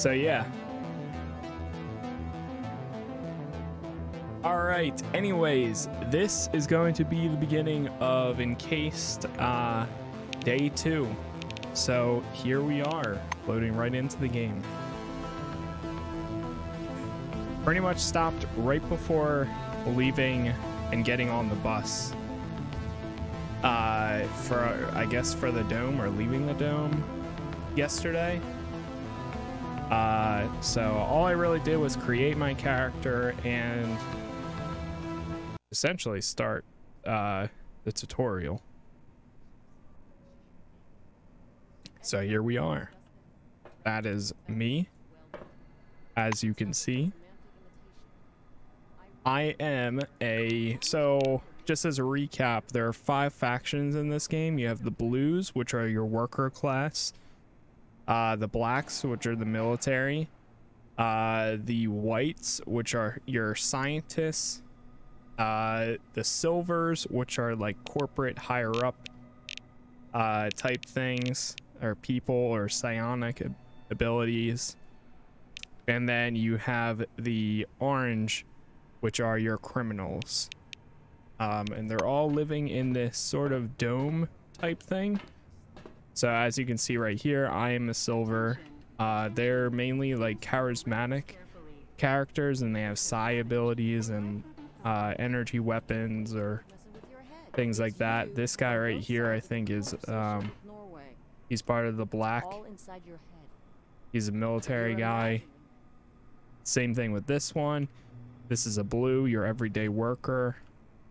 So yeah. All right. Anyways, this is going to be the beginning of Encased uh, Day 2. So here we are, loading right into the game. Pretty much stopped right before leaving and getting on the bus. Uh, for, I guess, for the dome or leaving the dome yesterday. Uh, so all I really did was create my character and essentially start uh, the tutorial. So here we are. That is me. As you can see, I am a so just as a recap, there are five factions in this game. You have the blues, which are your worker class, uh, the blacks, which are the military, uh, the whites, which are your scientists, uh, the silvers, which are like corporate higher up uh, type things, or people or psionic abilities. And then you have the orange, which are your criminals. Um, and they're all living in this sort of dome type thing. So as you can see right here, I am a silver. Uh, they're mainly like charismatic characters and they have psi abilities and uh, energy weapons or things like that. This guy right here, I think, is um, he's part of the black. He's a military guy. Same thing with this one. This is a blue, your everyday worker.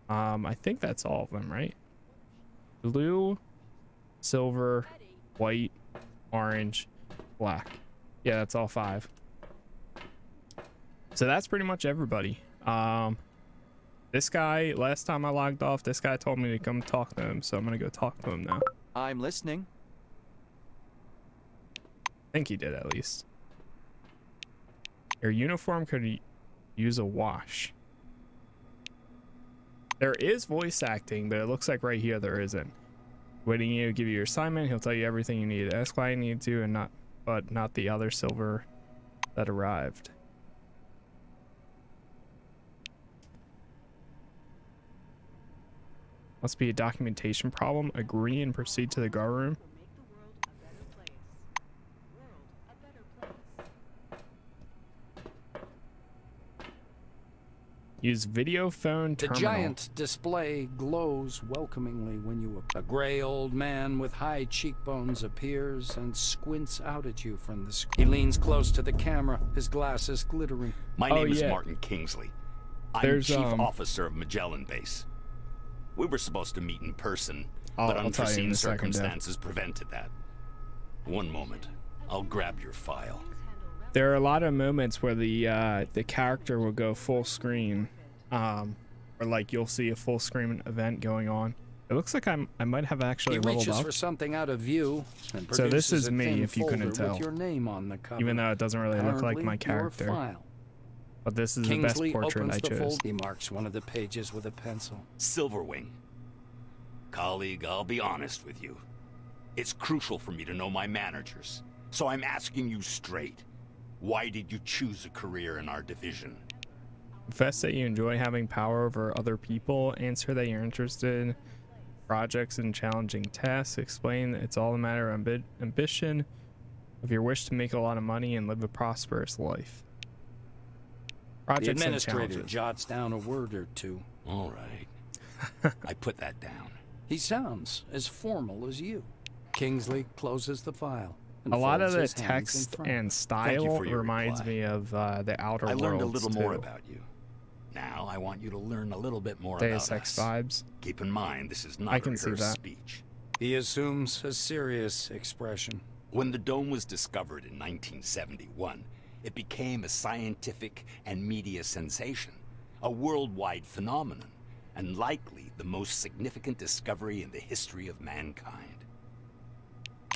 Um, I think that's all of them, right? Blue, silver, white, orange, black. Yeah, that's all five. So that's pretty much everybody. Um, this guy, last time I logged off, this guy told me to come talk to him, so I'm gonna go talk to him now. I'm listening. I think he did at least. Your uniform could use a wash. There is voice acting, but it looks like right here there isn't. Waiting you give you your assignment, he'll tell you everything you need. Ask why you need to, and not, but not the other silver that arrived. Must be a documentation problem. Agree and proceed to the guard room. Use video phone terminal. The giant display glows welcomingly when you appear. a gray old man with high cheekbones appears and squints out at you from the screen. He leans close to the camera, his glasses glittering. My name oh, yeah. is Martin Kingsley. I'm There's, chief um... officer of Magellan Base. We were supposed to meet in person, I'll, but unforeseen circumstances second, prevented that. One moment. I'll grab your file. There are a lot of moments where the uh, the character will go full screen, um, or like you'll see a full screen event going on. It looks like I'm I might have actually he leveled reaches up. for something out of view. so this is me, if you couldn't tell. Your name on the cover. Even though it doesn't really Apparently look like my character. But this is Kingsley the best portrait I chose. He marks one of the pages with a pencil. Silverwing. Colleague, I'll be honest with you. It's crucial for me to know my managers. So I'm asking you straight. Why did you choose a career in our division? Confess that you enjoy having power over other people. Answer that you're interested in projects and challenging tasks. Explain that it's all a matter of ambi ambition, of your wish to make a lot of money and live a prosperous life. Projects the administrator jots down a word or two. All right. I put that down. He sounds as formal as you. Kingsley closes the file a lot of the text and style reminds reply. me of uh, the Outer I learned a little too. more about you. Now I want you to learn a little bit more Deus about Ex us. vibes. Keep in mind, this is not I can a that. speech. He assumes a serious expression. When the dome was discovered in 1971, it became a scientific and media sensation, a worldwide phenomenon, and likely the most significant discovery in the history of mankind.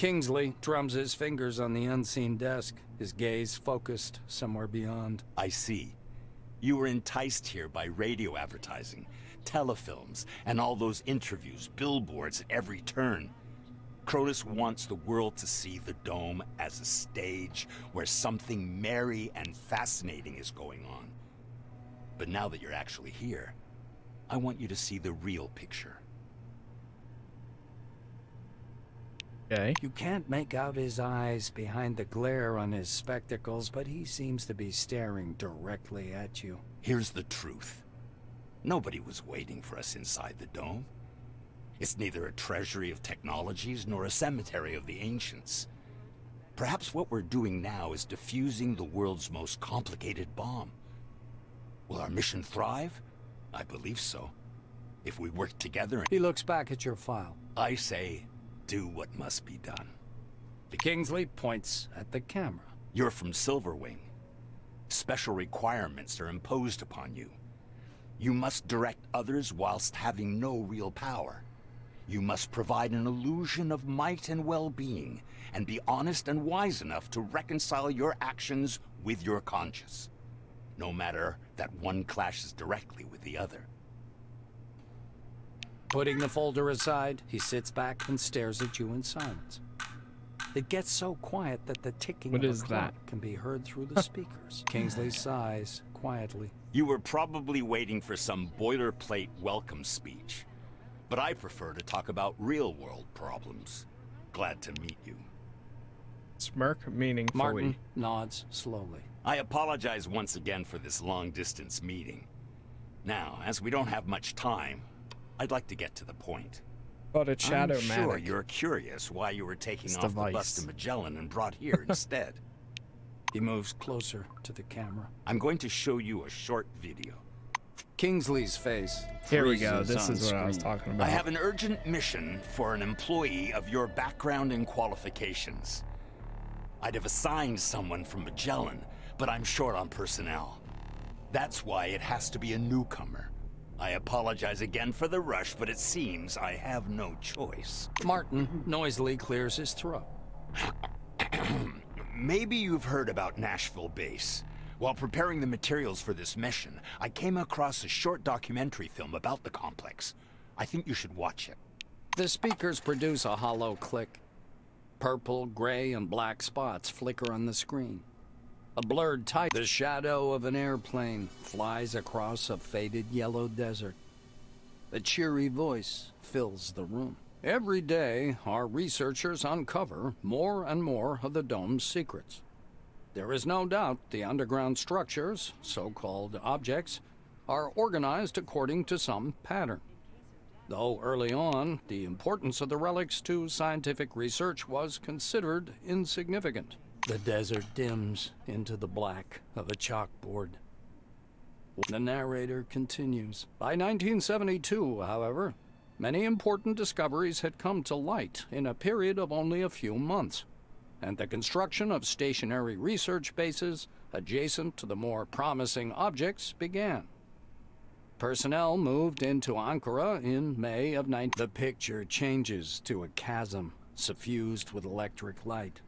Kingsley drums his fingers on the unseen desk, his gaze focused somewhere beyond. I see. You were enticed here by radio advertising, telefilms, and all those interviews, billboards at every turn. Cronus wants the world to see the Dome as a stage where something merry and fascinating is going on. But now that you're actually here, I want you to see the real picture. Okay. You can't make out his eyes behind the glare on his spectacles, but he seems to be staring directly at you. Here's the truth. Nobody was waiting for us inside the Dome. It's neither a treasury of technologies nor a cemetery of the ancients. Perhaps what we're doing now is defusing the world's most complicated bomb. Will our mission thrive? I believe so. If we work together, He looks back at your file. I say, do what must be done. The Kingsley points at the camera. You're from Silverwing. Special requirements are imposed upon you. You must direct others whilst having no real power. You must provide an illusion of might and well-being, and be honest and wise enough to reconcile your actions with your conscience. No matter that one clashes directly with the other. Putting the folder aside, he sits back and stares at you in silence. It gets so quiet that the ticking What of is a clock that? can be heard through the speakers. Kingsley sighs quietly. You were probably waiting for some boilerplate welcome speech. But I prefer to talk about real-world problems. Glad to meet you. Smirk meaningfully. Martin nods slowly. I apologize once again for this long-distance meeting. Now, as we don't have much time, I'd like to get to the point. But it's Shadow I'm sure you're curious why you were taking This off the bus to Magellan and brought here instead. He moves closer to the camera. I'm going to show you a short video. Kingsley's face. Here we go. This on is what I was talking about. I have an urgent mission for an employee of your background and qualifications. I'd have assigned someone from Magellan, but I'm short on personnel. That's why it has to be a newcomer. I apologize again for the rush, but it seems I have no choice. Martin noisily clears his throat. Maybe you've heard about Nashville Base. While preparing the materials for this mission, I came across a short documentary film about the complex. I think you should watch it. The speakers produce a hollow click. Purple, gray, and black spots flicker on the screen. A blurred type, the shadow of an airplane, flies across a faded yellow desert. A cheery voice fills the room. Every day, our researchers uncover more and more of the dome's secrets. There is no doubt the underground structures, so called objects, are organized according to some pattern. Though early on, the importance of the relics to scientific research was considered insignificant. The desert dims into the black of a chalkboard. The narrator continues. By 1972, however, many important discoveries had come to light in a period of only a few months, and the construction of stationary research bases adjacent to the more promising objects began. Personnel moved into Ankara in May of 19... The picture changes to a chasm suffused with electric light.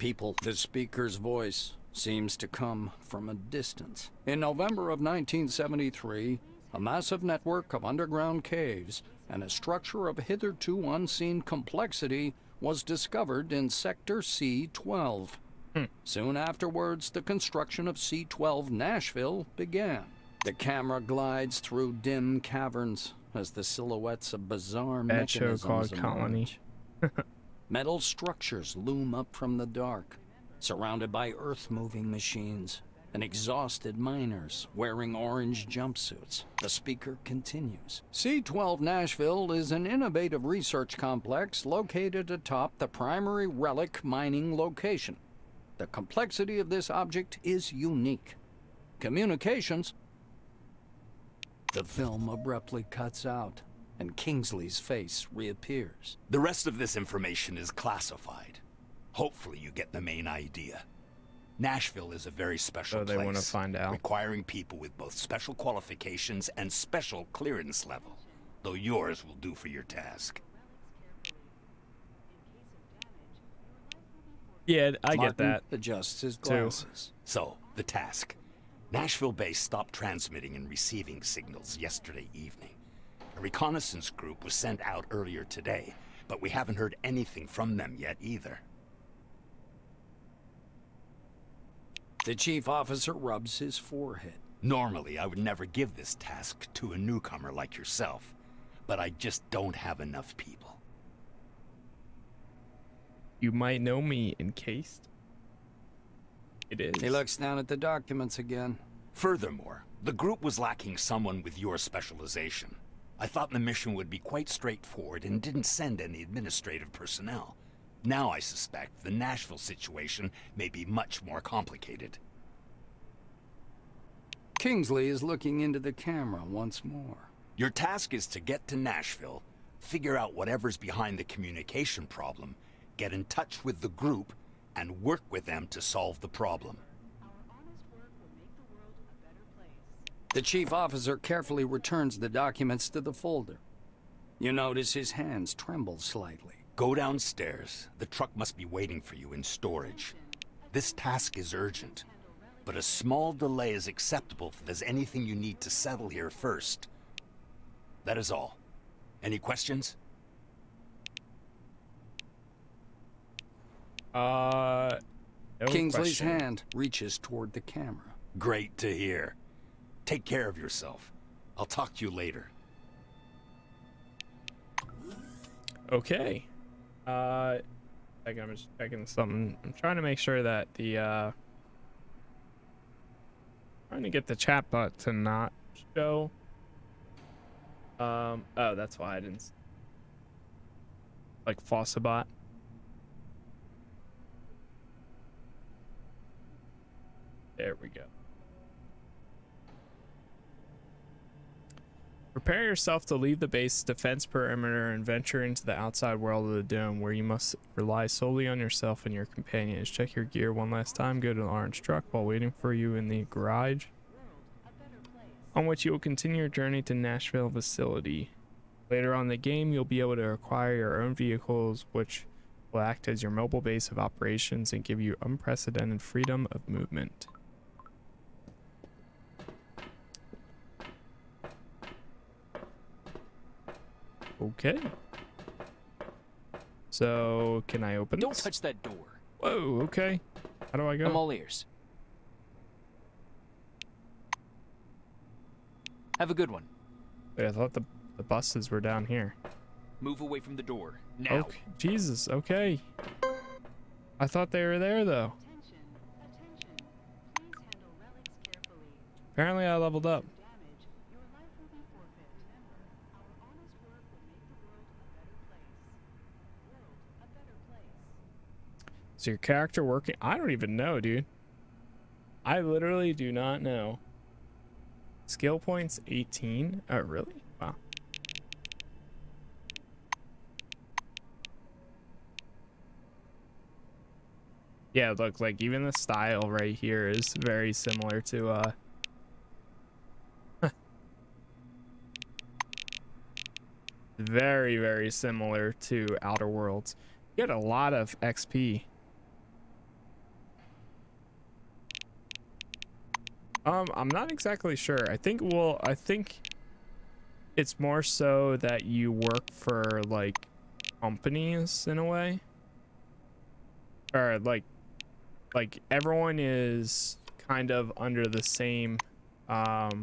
People, the speaker's voice seems to come from a distance. In November of 1973, a massive network of underground caves and a structure of hitherto unseen complexity was discovered in Sector C-12. Hmm. Soon afterwards, the construction of C-12 Nashville began. The camera glides through dim caverns as the silhouettes of bizarre show mechanisms called Colony. Metal structures loom up from the dark, surrounded by earth-moving machines and exhausted miners wearing orange jumpsuits. The speaker continues. C-12 Nashville is an innovative research complex located atop the primary relic mining location. The complexity of this object is unique. Communications the film abruptly cuts out, and Kingsley's face reappears. The rest of this information is classified. Hopefully you get the main idea. Nashville is a very special So they place, wanna find out. requiring people with both special qualifications and special clearance level, though yours will do for your task. Yeah, I get that. adjusts his too. glasses. So, the task. Nashville base stopped transmitting and receiving signals yesterday evening. A reconnaissance group was sent out earlier today, but we haven't heard anything from them yet either. The chief officer rubs his forehead. Normally, I would never give this task to a newcomer like yourself, but I just don't have enough people. You might know me encased. It is. He looks down at the documents again. Furthermore, the group was lacking someone with your specialization. I thought the mission would be quite straightforward and didn't send any administrative personnel. Now I suspect the Nashville situation may be much more complicated. Kingsley is looking into the camera once more. Your task is to get to Nashville, figure out whatever's behind the communication problem, get in touch with the group, and work with them to solve the problem. The chief officer carefully returns the documents to the folder. You notice his hands tremble slightly. Go downstairs. The truck must be waiting for you in storage. This task is urgent, but a small delay is acceptable if there's anything you need to settle here first. That is all. Any questions? Uh, no Kingsley's question. hand reaches toward the camera. Great to hear. Take care of yourself. I'll talk to you later. Okay. Uh, I I'm just checking something. I'm trying to make sure that the uh, trying to get the chat bot to not show. Um. Oh, that's why I didn't. Like Fossabot. There we go. Prepare yourself to leave the base defense perimeter and venture into the outside world of the dome, where you must rely solely on yourself and your companions. Check your gear one last time. Go to the orange truck while waiting for you in the garage, on which you will continue your journey to Nashville facility. Later on in the game, you'll be able to acquire your own vehicles, which will act as your mobile base of operations and give you unprecedented freedom of movement. Okay. So, can I open Don't this? touch that door. Whoa, okay. How do I go? I'm all ears. Have a good one. Wait, I thought the, the buses were down here. Move away from the door. Now. Okay. Jesus, okay. I thought they were there, though. Attention, attention. Please handle relics carefully. Apparently I leveled up. Damage, your life will be forfeit. Remember, our honest work will make the world a better place. World a better Is your character working? I don't even know, dude. I literally do not know. Skill points 18? Oh, really? Wow. Yeah, look, like even the style right here is very similar to uh very very similar to Outer Worlds. You get a lot of XP. Um, I'm not exactly sure. I think well, I think it's more so that you work for like companies in a way. Or like like everyone is kind of under the same um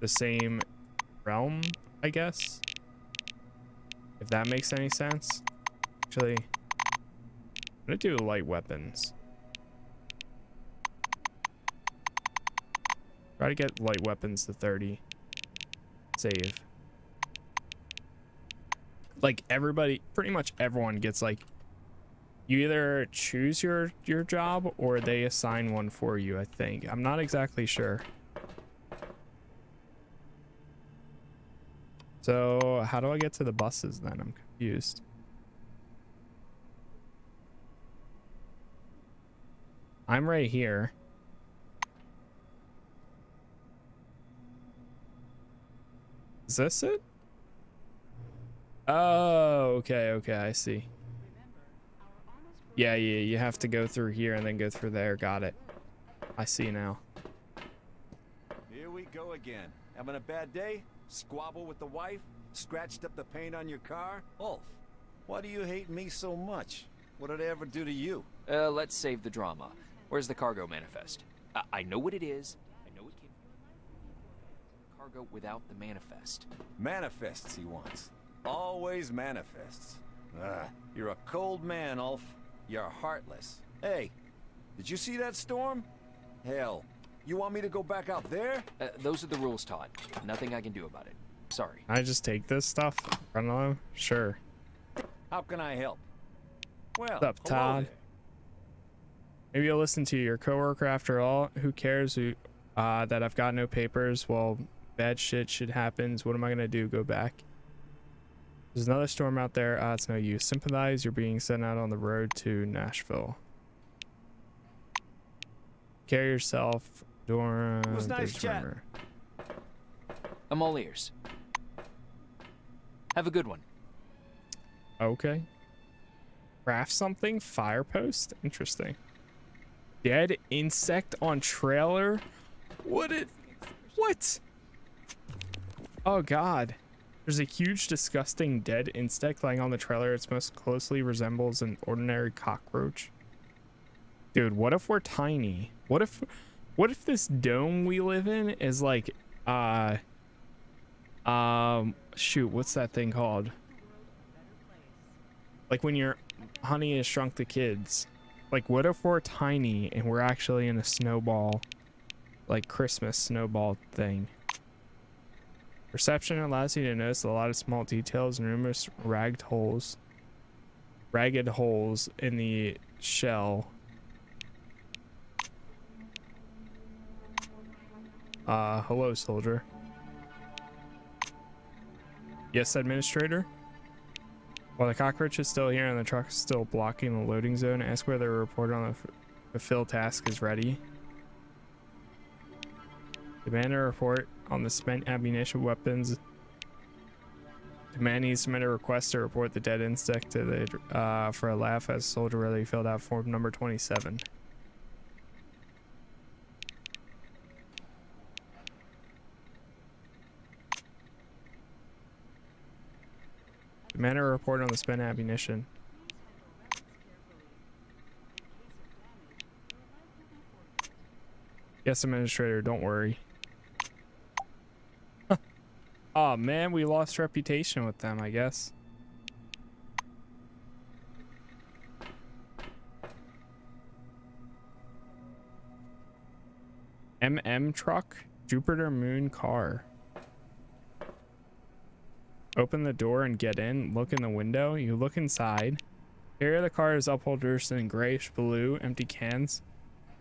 the same realm, I guess. If that makes any sense. Actually, I'm gonna do light weapons. Try to get light weapons to 30. Save. Like everybody, pretty much everyone gets like you either choose your your job or they assign one for you, I think. I'm not exactly sure. So, how do I get to the buses then? I'm confused. I'm right here. Is this it? Oh, okay, okay, I see. Yeah, yeah, you have to go through here and then go through there. Got it. I see now. Here we go again. Having a bad day? Squabble with the wife? Scratched up the paint on your car? Ulf, why do you hate me so much? What did I ever do to you? Uh, let's save the drama. Where's the cargo manifest? I, I know what it is. I know it came cargo without the manifest. Manifests he wants. Always manifests. Ah, you're a cold man, Ulf. You're heartless. Hey, did you see that storm? Hell, you want me to go back out there? Uh, those are the rules, Todd. Nothing I can do about it. Sorry. I just take this stuff? Run along? Sure. How can I help? Well, What's up, Todd? there. Maybe you'll listen to your coworker after all. Who cares who, uh, that I've got no papers? Well, bad shit shit happens. What am I gonna do? Go back? There's another storm out there. Uh, it's no use. Sympathize. You're being sent out on the road to Nashville. Carry yourself, Dora. It was nice the chatting. drummer. I'm all ears. Have a good one. Okay. Craft something? Fire post? Interesting. Dead insect on trailer? What it what? Oh god. There's a huge disgusting dead insect lying on the trailer. It's most closely resembles an ordinary cockroach. Dude, what if we're tiny? What if what if this dome we live in is like uh um shoot, what's that thing called? like when your honey has shrunk the kids like what if we're tiny and we're actually in a snowball like christmas snowball thing perception allows you to notice a lot of small details and numerous ragged holes ragged holes in the shell. Uh hello soldier. Yes administrator? While the cockroach is still here and the truck is still blocking the loading zone, ask whether a report on the, fill task is ready. Demand a report on the spent ammunition weapons. Demand needs to submit a request to report the dead insect to the uh, for a laugh as soldier really filled out form number 27. Demand a report on the spent ammunition. Yes, administrator, don't worry. Oh man, we lost reputation with them, I guess. MM truck, Jupiter Moon car. Open the door and get in. Look in the window. You look inside. Area of the car is upholders in grayish blue, empty cans.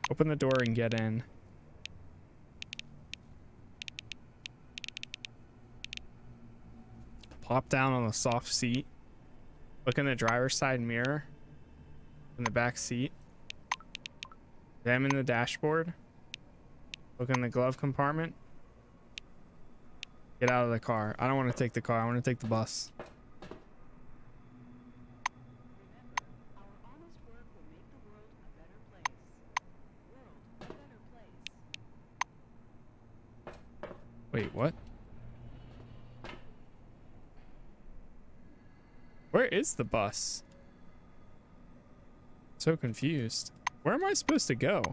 Open the door and get in. Plop down on the soft seat. Look in the driver's side mirror. In the back seat. Examine the dashboard. Look in the glove compartment. Get out of the car. I don't want to take the car. I want to take the bus. Wait, honest work will make the world a better place. World a better place. Wait, what? Where is the bus? So confused. Where am I supposed to go?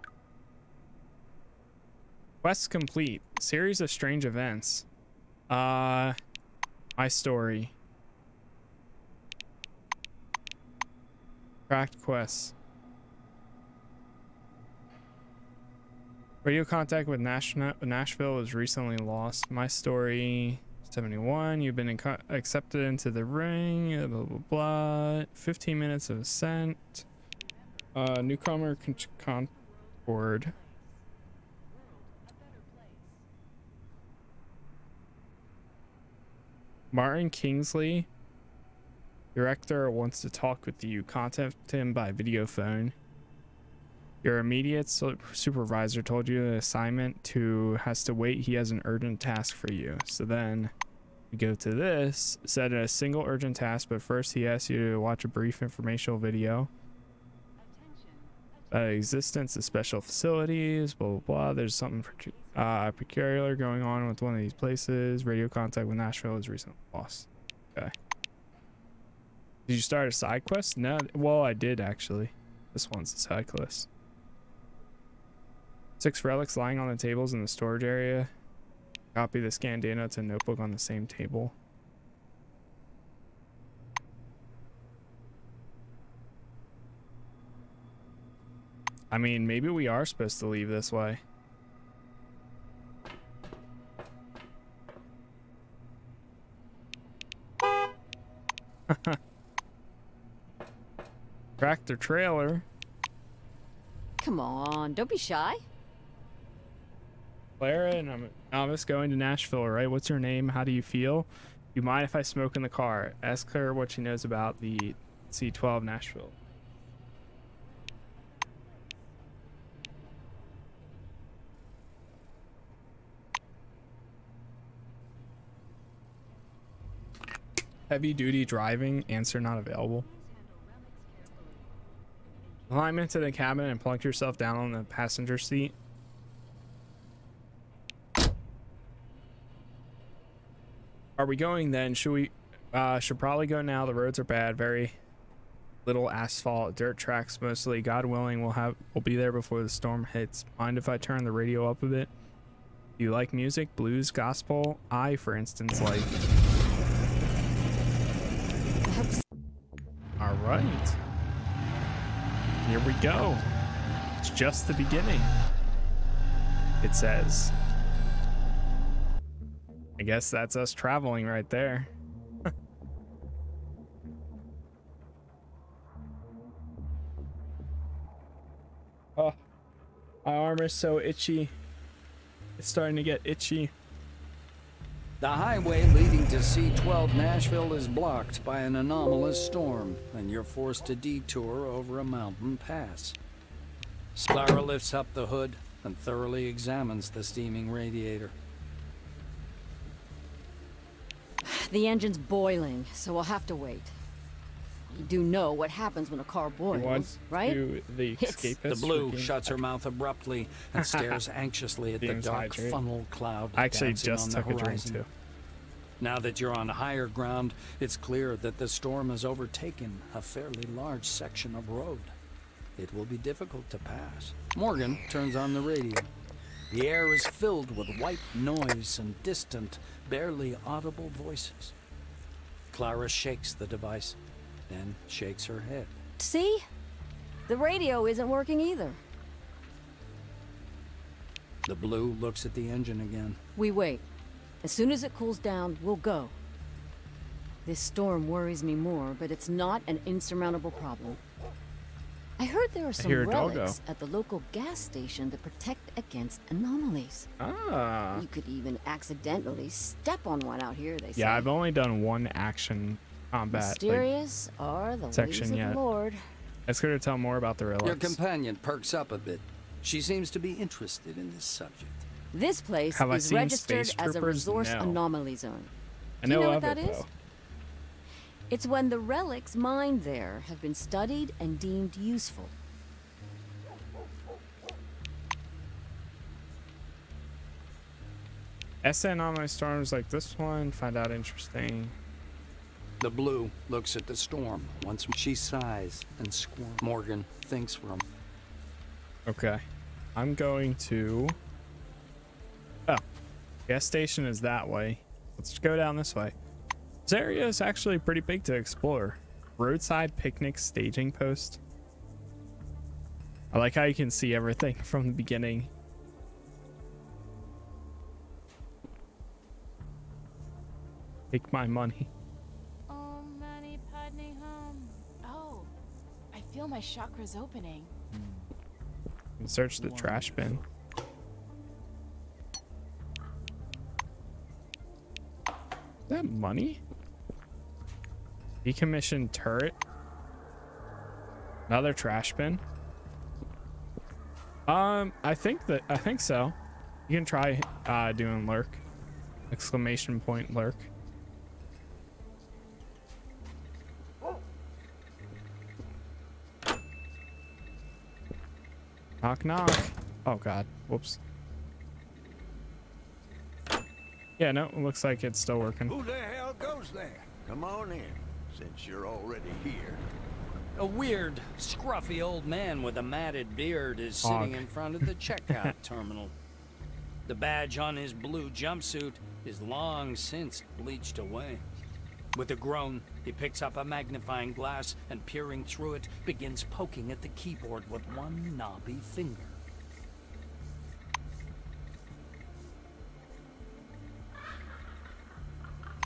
Quest complete. Series of strange events. Uh, my story. Cracked quests. Radio contact with Nash- Nashville was recently lost. My story 71. You've been accepted into the ring. Blah, blah, blah. 15 minutes of ascent. Uh, newcomer con- concord. Martin Kingsley, director, wants to talk with you. Contact him by video phone. Your immediate su- supervisor told you the assignment to has to wait. He has an urgent task for you. So then you go to this, set a single urgent task, but first he asks you to watch a brief informational video. Uh, existence of special facilities, blah, blah, blah. There's something uh, peculiar going on with one of these places. Radio contact with Nashville is recently lost. Okay. Did you start a side quest? No. Well, I did actually. This one's a side quest. Six relics lying on the tables in the storage area. Copy the scanned data to notebook on the same table. I mean, maybe we are supposed to leave this way. Tractor trailer. Come on, don't be shy. Clara and I'm Thomas going to Nashville, right? What's her name? How do you feel? You mind if I smoke in the car? Ask Clara what she knows about the C12 Nashville. Heavy duty driving, answer not available. Climb into the cabin and plunk yourself down on the passenger seat. Are we going then? Should we uh should probably go now. The roads are bad, very little asphalt, dirt tracks mostly. God willing, we'll have we'll be there before the storm hits. Mind if I turn the radio up a bit? You like music, blues, gospel? I, for instance, like All right. Here we go. It's just the beginning. It says. I guess that's us traveling right there. oh, my arm is so itchy. It's starting to get itchy. The highway leading to C-12 Nashville is blocked by an anomalous storm, and you're forced to detour over a mountain pass. Clara lifts up the hood and thoroughly examines the steaming radiator. The engine's boiling, so we'll have to wait. You do know what happens when a car We boils, want right? to the It's- escapist. The blue shuts her mouth abruptly and stares anxiously at the Seems dark hydrate. funnel cloud I actually just on took a drink too. Now that you're on higher ground, it's clear that the storm has overtaken a fairly large section of road. It will be difficult to pass. Morgan turns on the radio. The air is filled with white noise and distant, barely audible voices. Clara shakes the device, then shakes her head. See? The radio isn't working either. The blue looks at the engine again. We wait. As soon as it cools down, we'll go. This storm worries me more, but it's not an insurmountable problem. I heard there are some hear doggo. relics at the local gas station that protect against anomalies. Ah. You could even accidentally step on one out here, they say. Yeah, I've only done one action combat. Like, Mysterious are the section ways of yet. the Lord. let's go to tell more about the relics. Your companion perks up a bit. She seems to be interested in this subject. This place Have is registered as a resource No. anomaly zone. I Do you know, know what of that it is? though. It's when the relics mined there have been studied and deemed useful. SN on my storms like this one. Find out interesting. The blue looks at the storm. Once more, she sighs and squirms. Morgan thinks for him. Okay. I'm going to. Oh, gas station is that way. Let's go down this way. This area is actually pretty big to explore. Roadside picnic staging post. I like how you can see everything from the beginning. Take my money. Oh, money, Padme home. Oh, I feel my chakras opening. Search the trash bin. Is that money? Decommissioned turret. Another trash bin. Um, I think that I think so. You can try uh doing lurk. Exclamation point lurk. Knock, knock. Oh, God. Whoops. Yeah, no, it looks like it's still working. Who the hell goes there? Come on in, since you're already here. A weird, scruffy old man with a matted beard is sitting in front of the checkout terminal. The badge on his blue jumpsuit is long since bleached away. With a groan, he picks up a magnifying glass and, peering through it, begins poking at the keyboard with one knobby finger.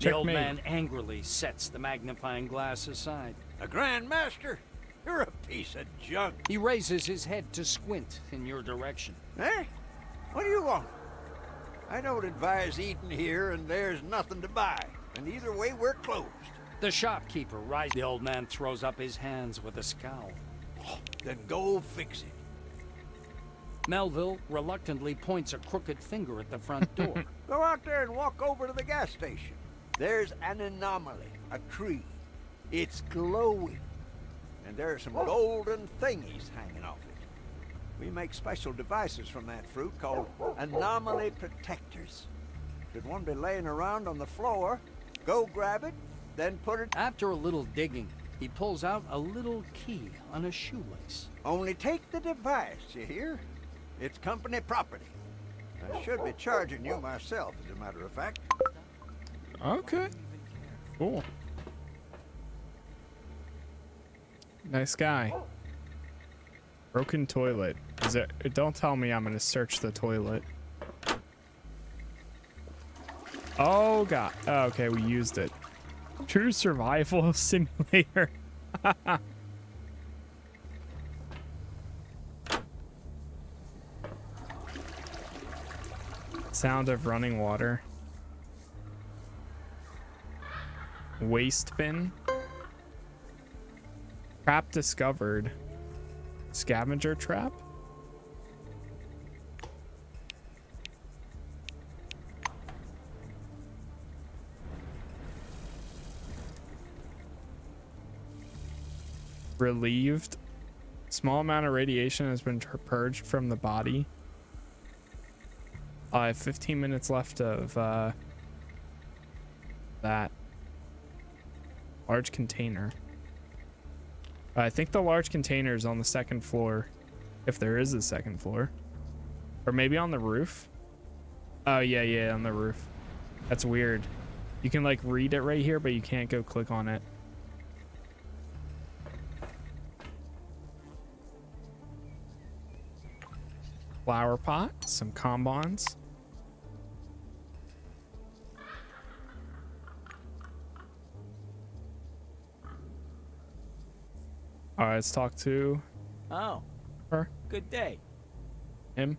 The old man angrily sets the magnifying glass aside. A Grand Master? You're a piece of junk. He raises his head to squint in your direction. Eh? What do you want? I don't advise eating here, and there's nothing to buy. And either way, we're closed. The shopkeeper rises. The old man throws up his hands with a scowl. Then go fix it. Melville reluctantly points a crooked finger at the front door. Go out there and walk over to the gas station. There's an anomaly, a tree. It's glowing. And there are some oh. golden thingies hanging off it. We make special devices from that fruit called anomaly protectors. Should one be laying around on the floor, go grab it, then put it. After a little digging, he pulls out a little key on a shoelace. Only take the device, you hear? It's company property. I should be charging you myself, as a matter of fact. Okay. Cool. Nice guy. Broken toilet. Is it? Don't tell me I'm gonna search the toilet. Oh god. Oh, okay, we used it. True survival simulator. Sound of running water. Waste bin. Trap discovered. Scavenger trap? Relieved. Small amount of radiation has been purged from the body. I have 15 minutes left of uh, that. Large container. I think the large container is on the second floor, if there is a second floor, or maybe on the roof. Oh yeah, yeah, on the roof. That's weird. You can like read it right here, but you can't go click on it. Flower pot, some combons. All right, let's talk to Oh, her, good day. him.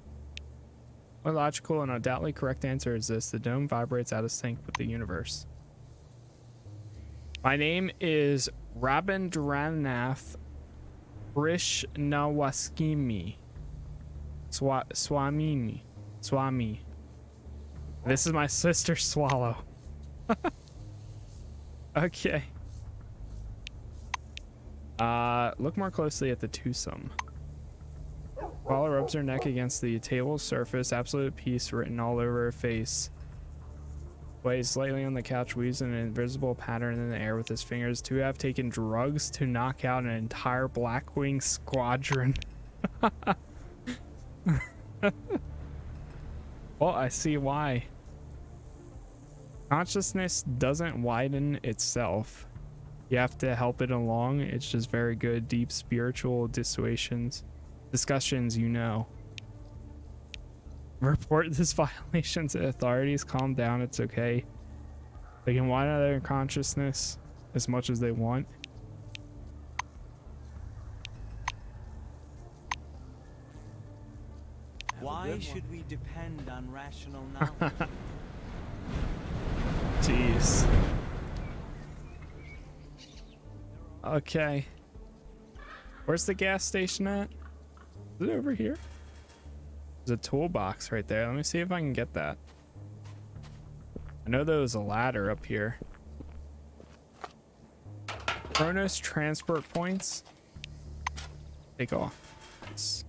What logical and undoubtedly correct answer is this? The dome vibrates out of sync with the universe. My name is Rabindranath Krishnawaskimi Swa- Swamini. Swami. This is my sister Swallow. okay. Uh, look more closely at the twosome. Paula rubs her neck against the table surface, absolute peace written all over her face. Ways slightly on the couch, weaves an invisible pattern in the air with his fingers. To have taken drugs to knock out an entire Blackwing squadron. well, I see why. Consciousness doesn't widen itself. You have to help it along. It's just very good, deep spiritual dissuasions discussions you know. Report this violation to authorities. Calm down. It's okay. They can widen their consciousness as much as they want. Why should we depend on rational knowledge? Jeez. Okay. Where's the gas station at? Is it over here? There's a toolbox right there. Let me see if I can get that. I know there was a ladder up here. Cronus transport points. Take off. Yes.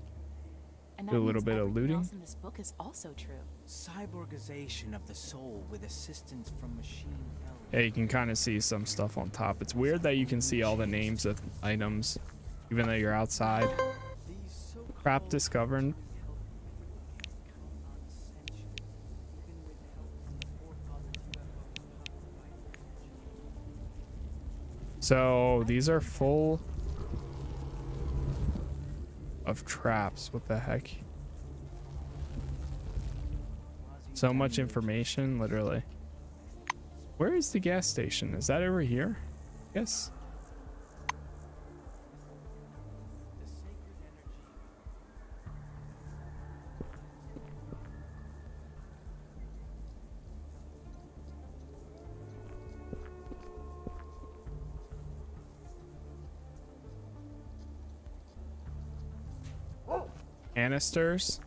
And Do a little bit of looting. in this book is also true. Cyborgization of the soul with assistance from machine intelligence. Yeah, you can kind of see some stuff on top. It's weird that you can see all the names of items, even though you're outside. Crap discovered. So these are full of traps. What the heck? So much information, literally. Where is the gas station? Is that over here? Yes. Canisters.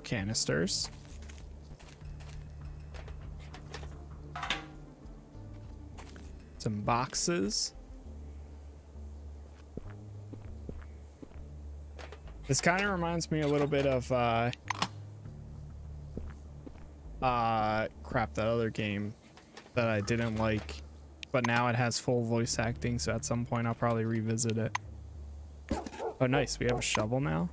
Canisters. Some boxes. This kind of reminds me a little bit of uh uh crap that other game that I didn't like but now it has full voice acting so at some point I'll probably revisit it. Oh nice, we have a shovel now.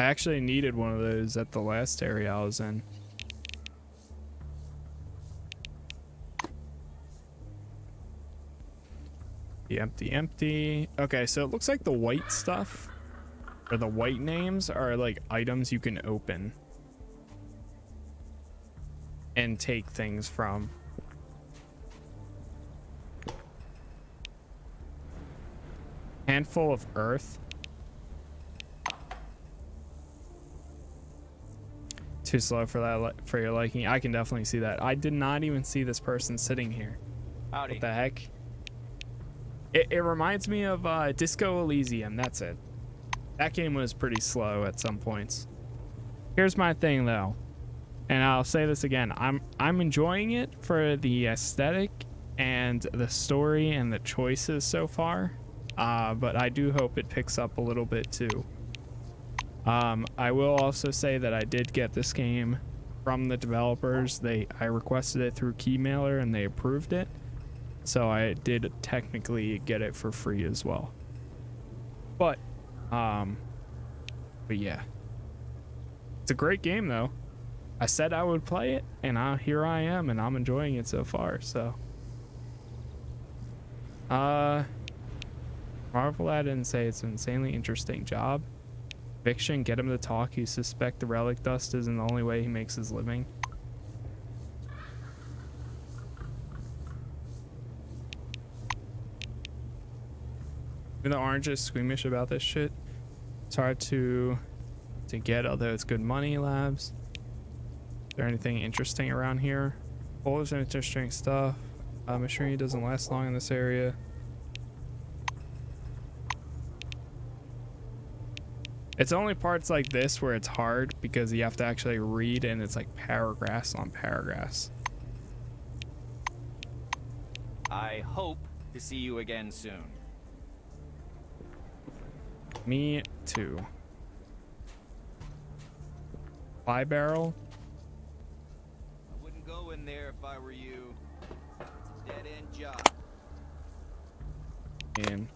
I actually needed one of those at the last area I was in. The empty, empty. Okay, so it looks like the white stuff or the white names are like items you can open and take things from. Handful of earth. Too slow for that for your liking. I can definitely see that. I did not even see this person sitting here. Howdy. What the heck? It, it reminds me of uh, Disco Elysium. That's it. That game was pretty slow at some points. Here's my thing though, and I'll say this again. I'm I'm enjoying it for the aesthetic and the story and the choices so far. Uh, but I do hope it picks up a little bit too. Um, I will also say that I did get this game from the developers. They I requested it through Keymailer and they approved it. So I did technically get it for free as well. But um but yeah. It's a great game though. I said I would play it and I, here I am and I'm enjoying it so far. So uh Marvel I didn't say it's an insanely interesting job. Fiction, get him to talk. You suspect the relic dust isn't the only way he makes his living. Even though Orange is squeamish about this shit, it's hard to to get, although it's good money, labs. Is there anything interesting around here? Of interesting stuff. Uh, machinery doesn't last long in this area. It's only parts like this where it's hard because you have to actually read and it's like paragraphs on paragraphs. I hope to see you again soon. Me too. Fly barrel. I wouldn't go in there if I were you. It's a dead end job. And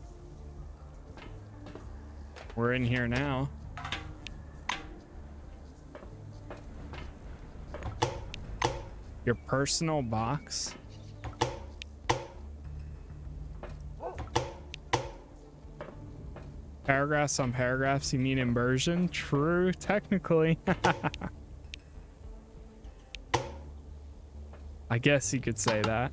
we're in here now. Your personal box. Paragraphs on paragraphs, you mean immersion? True, technically. I guess you could say that.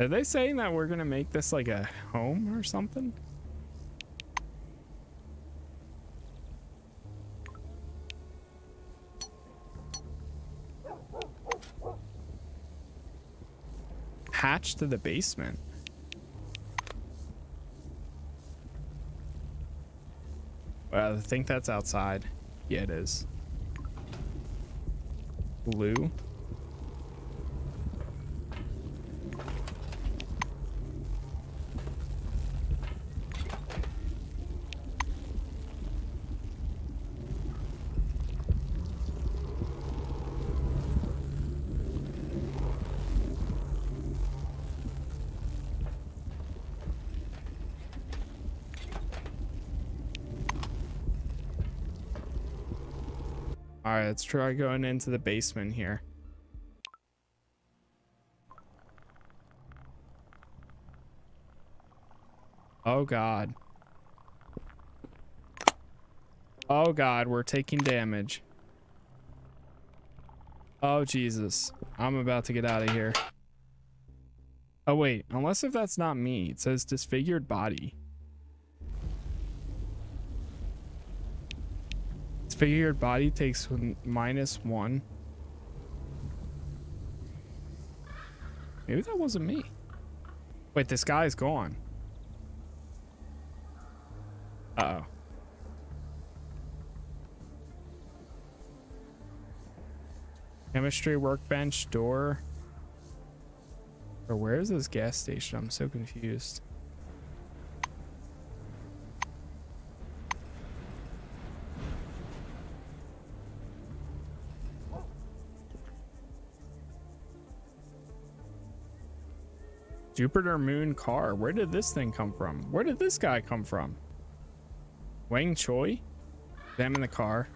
Are they saying that we're gonna make this like a home or something? Hatch to the basement. Well, I think that's outside. Yeah, it is. blue. Let's try going into the basement here. Oh god. Oh god, we're taking damage. Oh Jesus. I'm about to get out of here. Oh wait, unless if that's not me. It says disfigured body. Disfigured body takes minus one. Maybe that wasn't me. Wait, this guy's gone. Uh oh. Chemistry workbench door. Or where is this gas station? I'm so confused. Jupiter Moon car. Where did this thing come from? Where did this guy come from? Wang Choi? Them in the car.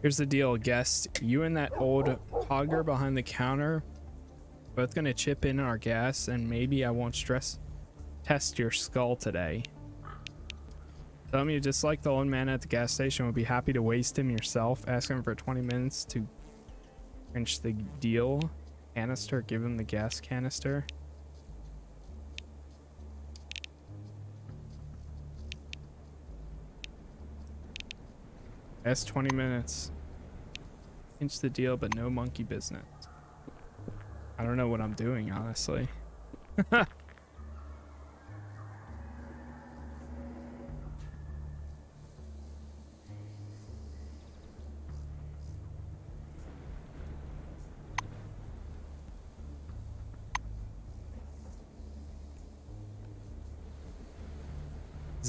Here's the deal, guest. You and that old hogger behind the counter both gonna chip in our gas, and maybe I won't stress test your skull today. Tell me, you just like the old man at the gas station, would be happy to waste him yourself. Ask him for 20 minutes to finish the deal. Canister, give him the gas canister. That's 20 minutes. Pinch the deal, but no monkey business. I don't know what I'm doing, honestly.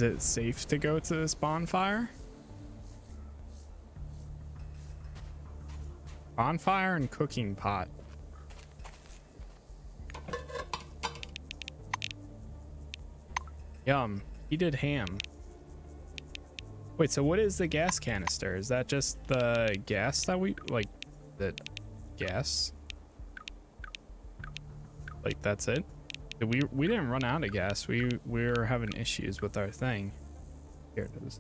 it safe to go to this bonfire? Bonfire and cooking pot. Yum. Heated ham. Wait, so what is the gas canister? Is that just the gas that we like the gas? Like that's it? We we didn't run out of gas. We we were having issues with our thing. Here it is.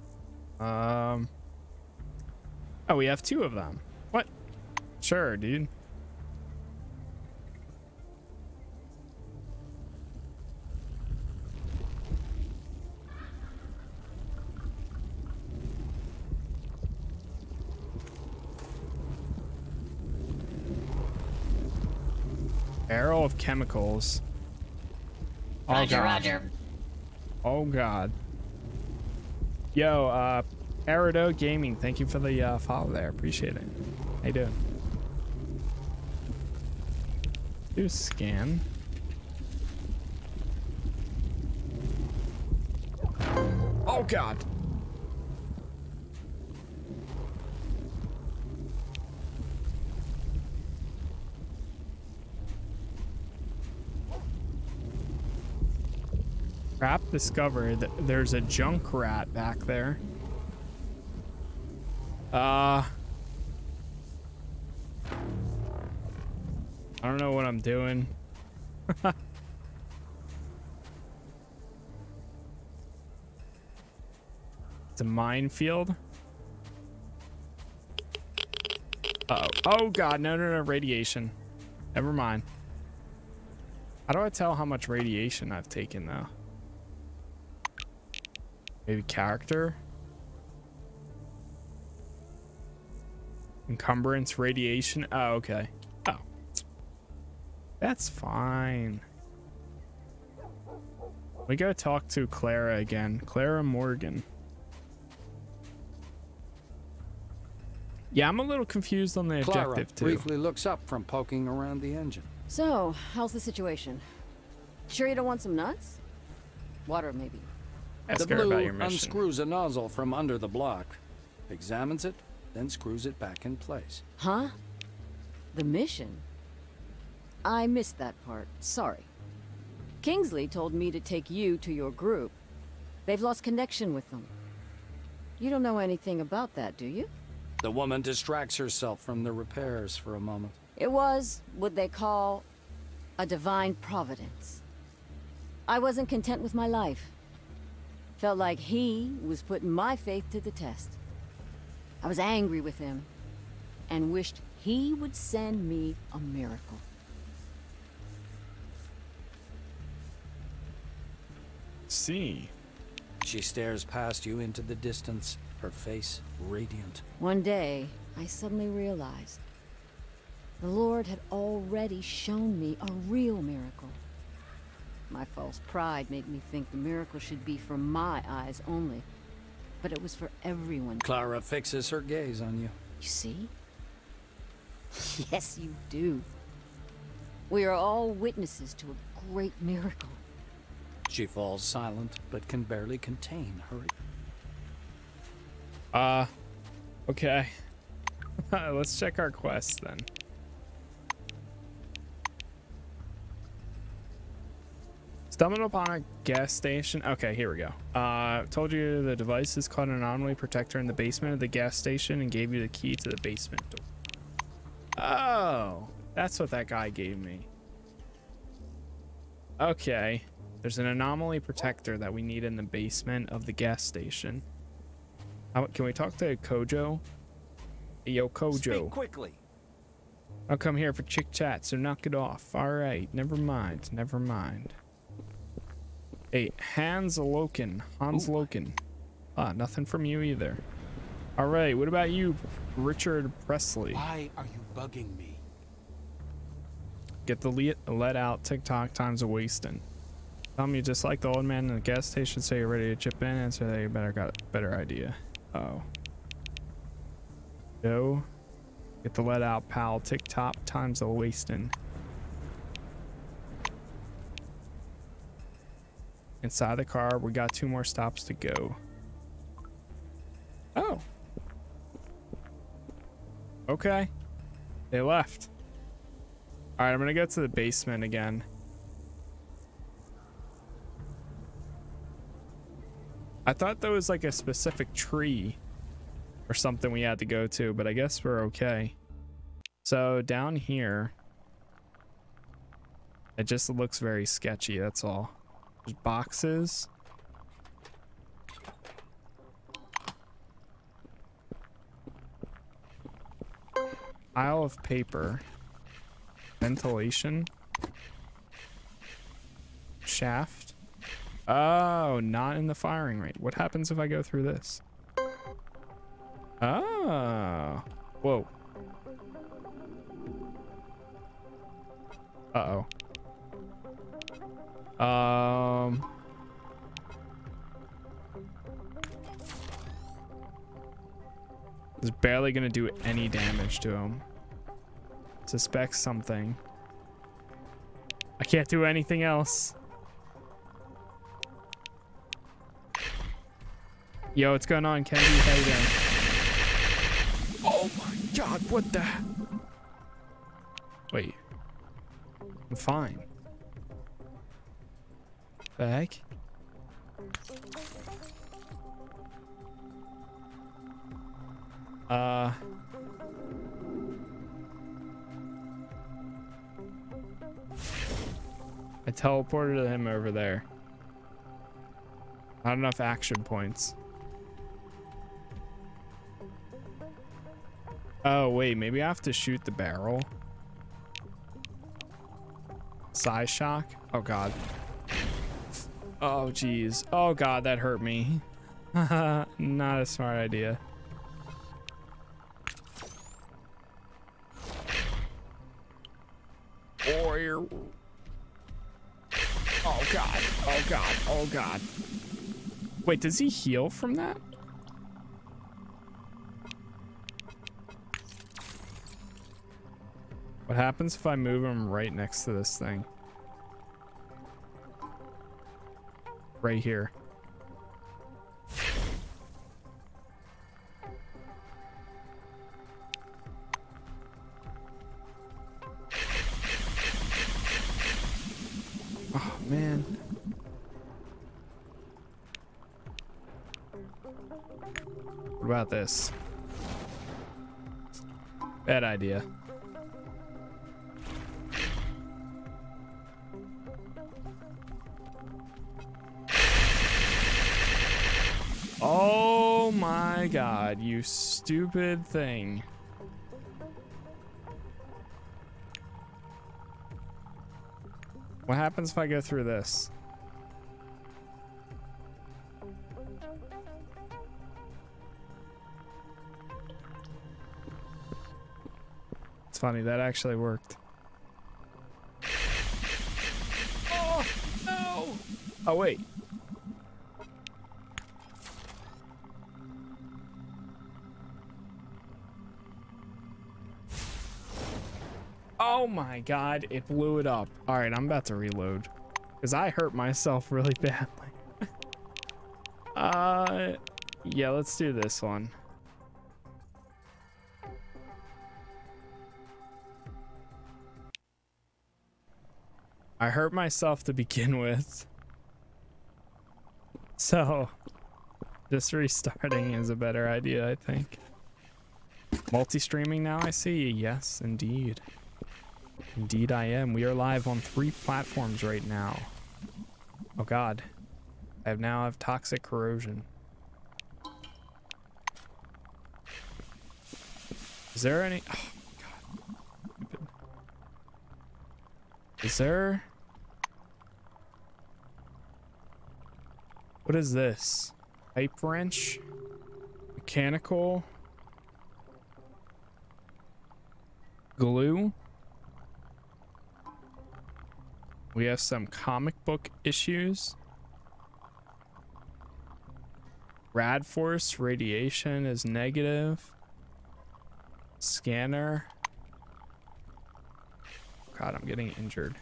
Um Oh, we have two of them. What? Sure, dude. Barrel of chemicals. Oh, Roger, God. Roger. Oh god. Yo, uh Arido Gaming, thank you for the uh, follow there. Appreciate it. How you doing? Do a scan. Oh god. Crap discovered. That there's a junk rat back there. Uh. I don't know what I'm doing. it's a minefield. Uh oh. Oh god, no, no, no, radiation. Never mind. How do I tell how much radiation I've taken though? Maybe character? Encumbrance, radiation. Oh, okay. Oh. That's fine. We gotta talk to Clara again. Clara Morgan. Yeah, I'm a little confused on the Clara objective too. briefly looks up from poking around the engine. So, how's the situation? Sure you don't want some nuts? Water, maybe. Ask the her blue about your mission. unscrews a nozzle from under the block, examines it, then screws it back in place. Huh? The mission? I missed that part. Sorry. Kingsley told me to take you to your group. They've lost connection with them. You don't know anything about that, do you? The woman distracts herself from the repairs for a moment. It was what they call a divine providence. I wasn't content with my life. Felt like he was putting my faith to the test. I was angry with him and wished he would send me a miracle. See. She stares past you into the distance, her face radiant. One day, I suddenly realized the Lord had already shown me a real miracle. My false pride made me think the miracle should be for my eyes only, but it was for everyone. Clara fixes her gaze on you. You see? Yes, you do. We are all witnesses to a great miracle. She falls silent, but can barely contain her. Uh, okay. Let's check our quest then. Stumbled upon a gas station. Okay, here we go. Uh, told you the device is called an anomaly protector in the basement of the gas station and gave you the key to the basement door. Oh, that's what that guy gave me. Okay, there's an anomaly protector that we need in the basement of the gas station. How, can we talk to Kojo? Yo, Kojo. Speak quickly. I'll come here for chick chat, so knock it off. All right, never mind, never mind. Hey, Hans Loken, Hans Loken. Ah, nothing from you either. All right, what about you, Richard Presley? Why are you bugging me? Get the let, let out TikTok times a wasting. Tell me just like the old man in the gas station say you're ready to chip in and say that you better got a better idea. Oh. No. Get the let out pal TikTok times a wasting. Inside the car, we got two more stops to go. Oh. Okay. They left. All right, I'm gonna go to the basement again. I thought there was like a specific tree or something we had to go to, but I guess we're okay. So down here, it just looks very sketchy, that's all. There's boxes. Pile of paper. Ventilation. Shaft. Oh, not in the firing rate. What happens if I go through this? Oh. Whoa. Uh-oh. Um... Is barely gonna do any damage to him. Suspect something. I can't do anything else. Yo, what's going on, Kennedy? How you doing? Oh my god, what the? Wait. I'm fine. Heck? Uh. I teleported him over there. Not enough action points. Oh, wait, maybe I have to shoot the barrel. Size shock? Oh, God. Oh, jeez. Oh, God, that hurt me. Not a smart idea. Warrior. Oh god. Oh god. Oh god. Wait, does he heal from that? What happens if I move him right next to this thing? Right here. Oh man. What about this? Bad idea. God, you stupid thing. What happens if I go through this? It's funny, that actually worked. Oh, no! Oh, wait. My god, it blew it up. All right, I'm about to reload. Because I hurt myself really badly. uh, yeah, let's do this one. I hurt myself to begin with. So, just restarting is a better idea, I think. Multi-streaming now, I see. Yes, indeed. Indeed I am. We are live on three platforms right now. Oh god. I have now have toxic corrosion. Is there any oh god. Is there What is this? Pipe wrench? Mechanical? Glue? We have some comic book issues. Rad force radiation is negative. Scanner. God, I'm getting injured.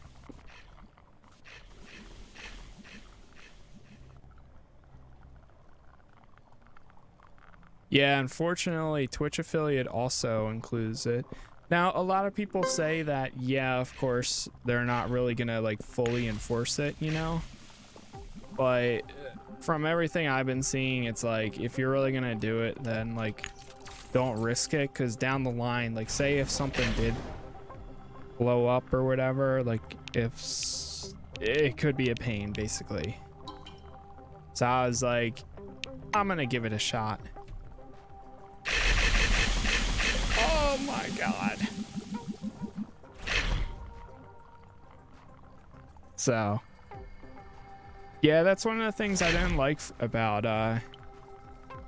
Yeah, unfortunately, Twitch affiliate also includes it. Now, a lot of people say that, yeah, of course, they're not really gonna like fully enforce it, you know? But uh, from everything I've been seeing, it's like, if you're really gonna do it, then like, don't risk it, because down the line, like, say if something did blow up or whatever, like, if it could be a pain, basically. So I was like, I'm gonna give it a shot. My god. So, yeah, that's one of the things I didn't like about uh,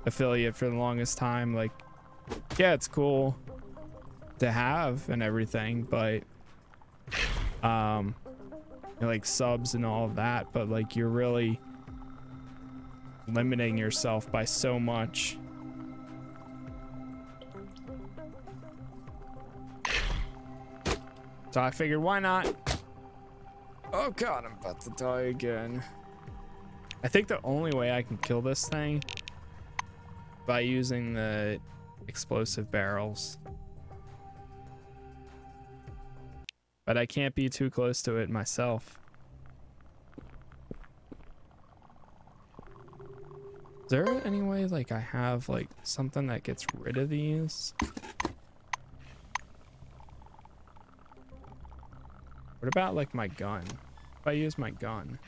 affiliate for the longest time. Like, yeah, it's cool to have and everything, but um, like subs and all of that, but like you're really limiting yourself by so much. So I figured, why not? Oh god, I'm about to die again. I think the only way I can kill this thing by using the explosive barrels. But I can't be too close to it myself. Is there any way like I have like something that gets rid of these? What about like my gun? If I use my gun?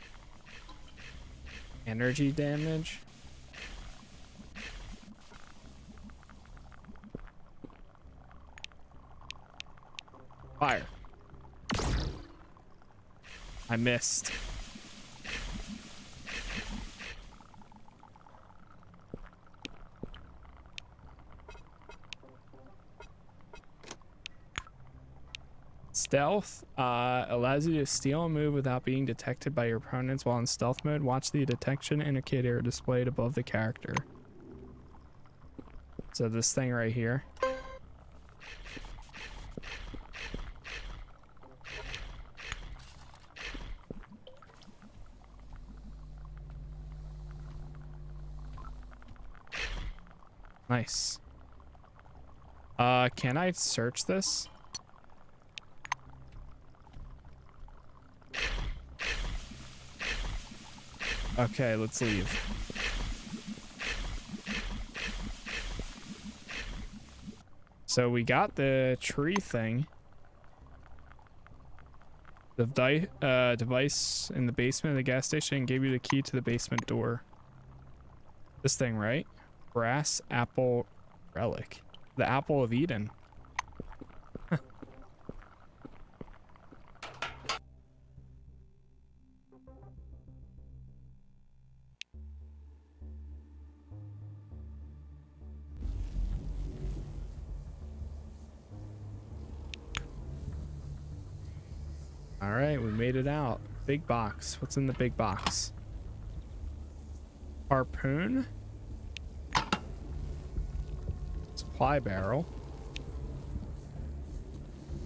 Energy damage? Fire. I missed. Stealth uh, allows you to steal and move without being detected by your opponents while in stealth mode. Watch the detection indicator displayed above the character. So this thing right here. Nice. Uh, can I search this? Okay, let's leave. So we got the tree thing. The uh, device in the basement of the gas station gave you the key to the basement door. This thing, right? Brass apple relic. The apple of Eden. Right, we made it out. Big box. What's in the big box? Harpoon. Supply barrel.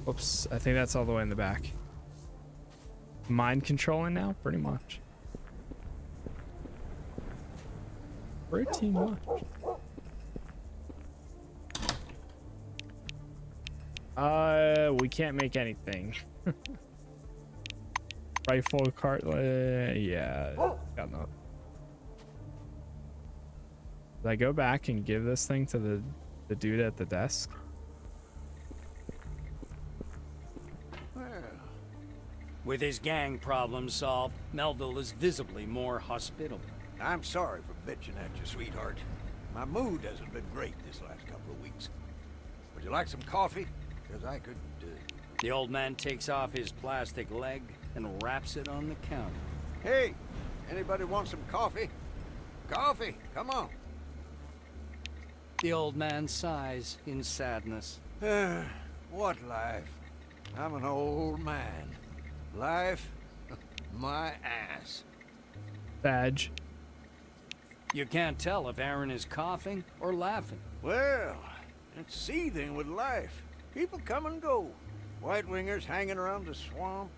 Oops, I think that's all the way in the back. Mind controlling now? Pretty much. Pretty much. Uh, we can't make anything. Rifle cart, uh, yeah, got no. Did I go back and give this thing to the the dude at the desk? With his gang problem solved, Melville is visibly more hospitable. I'm sorry for bitching at you, sweetheart. My mood hasn't been great this last couple of weeks. Would you like some coffee? Because I could... Uh... The old man takes off his plastic leg and wraps it on the counter. Hey, anybody want some coffee? Coffee, come on. The old man sighs in sadness. Ah, what life? I'm an old man. Life, my ass. Badge. You can't tell if Aaron is coughing or laughing. Well, it's seething with life. People come and go. White wingers hanging around the swamp.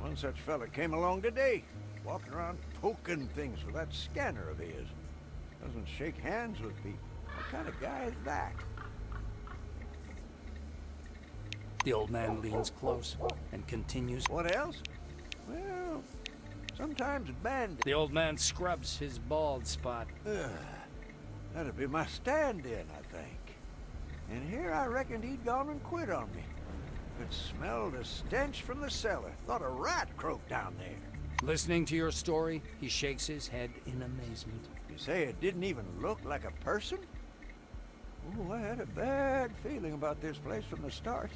One such fella came along today, walking around poking things with that scanner of his. Doesn't shake hands with people. What kind of guy is that? The old man leans close and continues. What else? Well, sometimes bandits. The old man scrubs his bald spot. That'd be my stand-in, I think. And here I reckoned he'd gone and quit on me. Could smell the stench from the cellar. Thought a rat croaked down there. Listening to your story, he shakes his head in amazement. You say it didn't even look like a person? Oh, I had a bad feeling about this place from the start.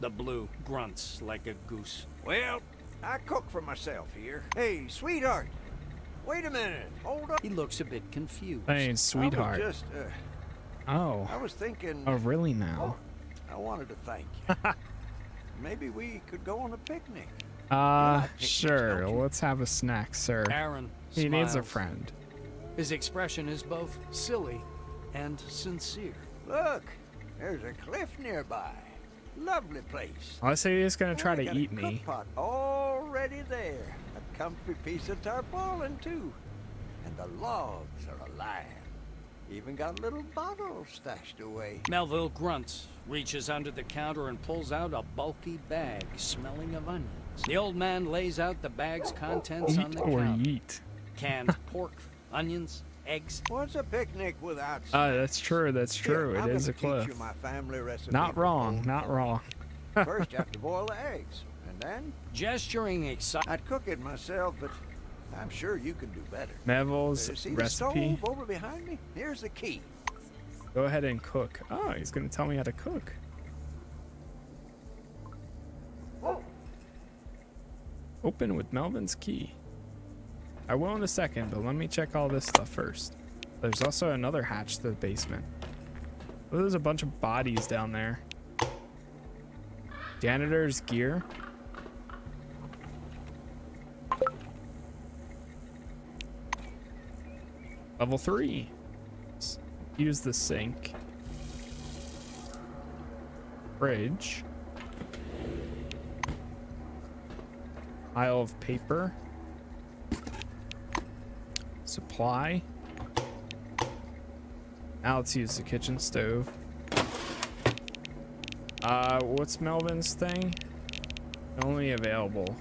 The blue grunts like a goose. Well, I cook for myself here. Hey, sweetheart. Wait a minute. Hold up. He looks a bit confused. Hey, sweetheart. I just, uh, oh. I was thinking. Oh, really now? I wanted to thank you. Maybe we could go on a picnic. Uh, sure. Let's have a snack, sir. Aaron He needs a friend. His expression is both silly and sincere. Look, there's a cliff nearby. Lovely place. I say he's gonna try Oh, to got a eat me. pot already there. A comfy piece of tarpaulin too. And the logs are alive. Even got a little bottle stashed away. Melville grunts, reaches under the counter and pulls out a bulky bag smelling of onions. The old man lays out the bag's contents on Eat the or counter. yeet. Canned pork, onions, eggs. What's a picnic without Uh, that's true. That's true. Here, It I'm is a gonna cliff. you my family recipe Not wrong. Not wrong. First, you have to boil the eggs, and then Gesturing excitedly. I'd cook it myself, but I'm sure you can do better. Neville's Uh, see the stove over behind me? Here's the key. Go ahead and cook. Oh, he's gonna tell me how to cook. Open with Melvin's key. I will in a second, but let me check all this stuff first. There's also another hatch to the basement. Oh, there's a bunch of bodies down there. Janitor's gear. Level three. Let's use the sink. Fridge. Pile of paper. Supply. Now let's use the kitchen stove. Uh, what's Melvin's thing? Only available.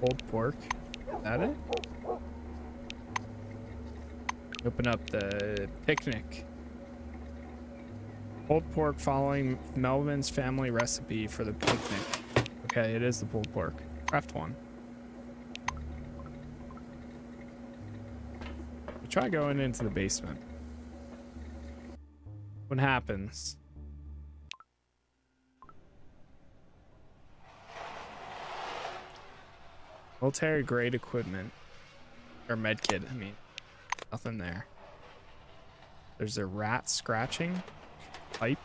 Pulled pork. Is that it? Open up the picnic. Pulled pork following Melvin's family recipe for the picnic. Okay, it is the pulled pork. Craft one. Try going into the basement. What happens? Military grade equipment. Or medkit, I mean. Nothing there. There's a rat scratching. Pipe.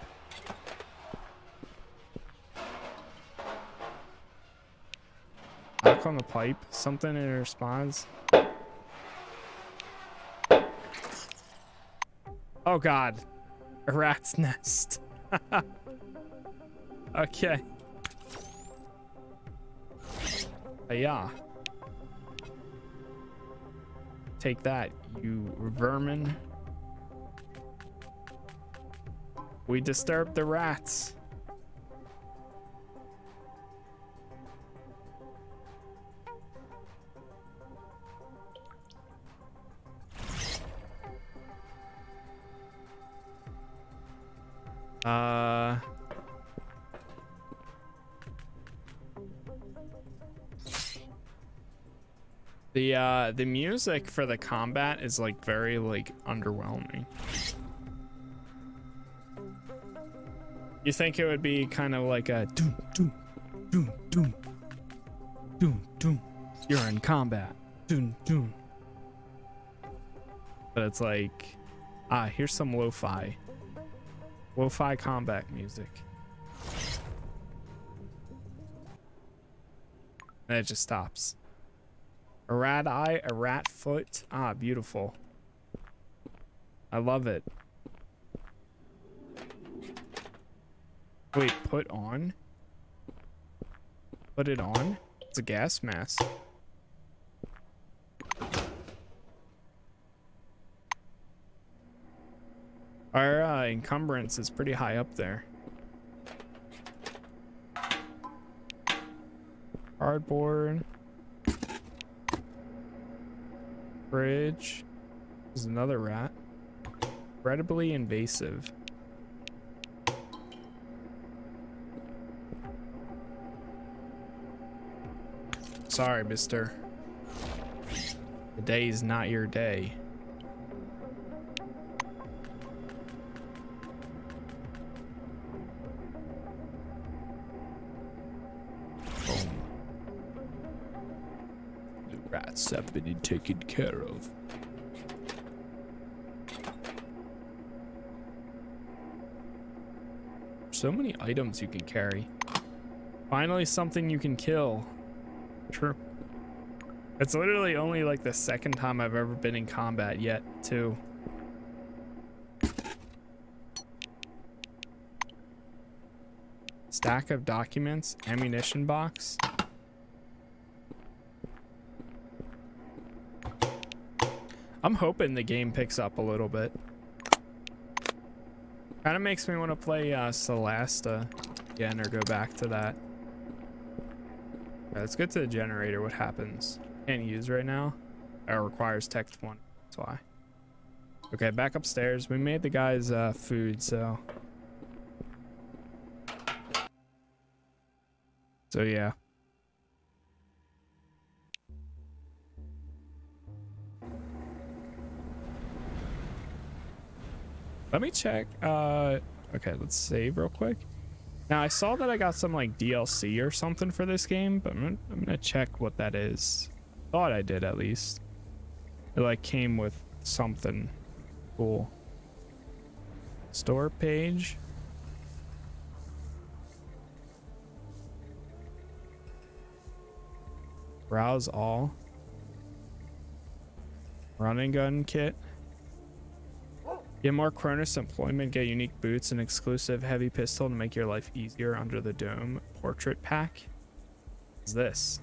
Knock on the pipe. Something in response. Oh god. A rat's nest. okay. Uh, yeah. Take that, you vermin. We disturb the rats. Uh the music for the combat is like very like underwhelming. You think it would be kind of like a doom doom doom doom doom doom. You're in combat. Doom doom. But it's like ah here's some lo-fi. Lo-fi combat music. And it just stops a rat eye, a rat foot. Ah, beautiful. I love it. Wait, put on? Put it on? It's a gas mask. Our uh, encumbrance is pretty high up there. Cardboard. Fridge. There's another rat. Incredibly invasive. Sorry, mister. The day is not your day. Taken care of. So many items you can carry. Finally, something you can kill. True. It's literally only like the second time I've ever been in combat yet, too. Stack of documents, ammunition box. I'm hoping the game picks up a little bit. Kind of makes me want to play uh, Solasta again or go back to that. let's get to the generator. What happens? Can't use right now. It requires tech one. That's why. Okay, back upstairs. We made the guys uh, food, so. So yeah. Let me check. Uh, okay, let's save real quick. Now I saw that I got some like DLC or something for this game, but I'm gonna, I'm gonna check what that is. Thought I did at least. It like came with something cool. Store page. Browse all. Running gun kit. Get more Cronus employment, get unique boots, and exclusive heavy pistol to make your life easier under the dome. Portrait pack. What's this?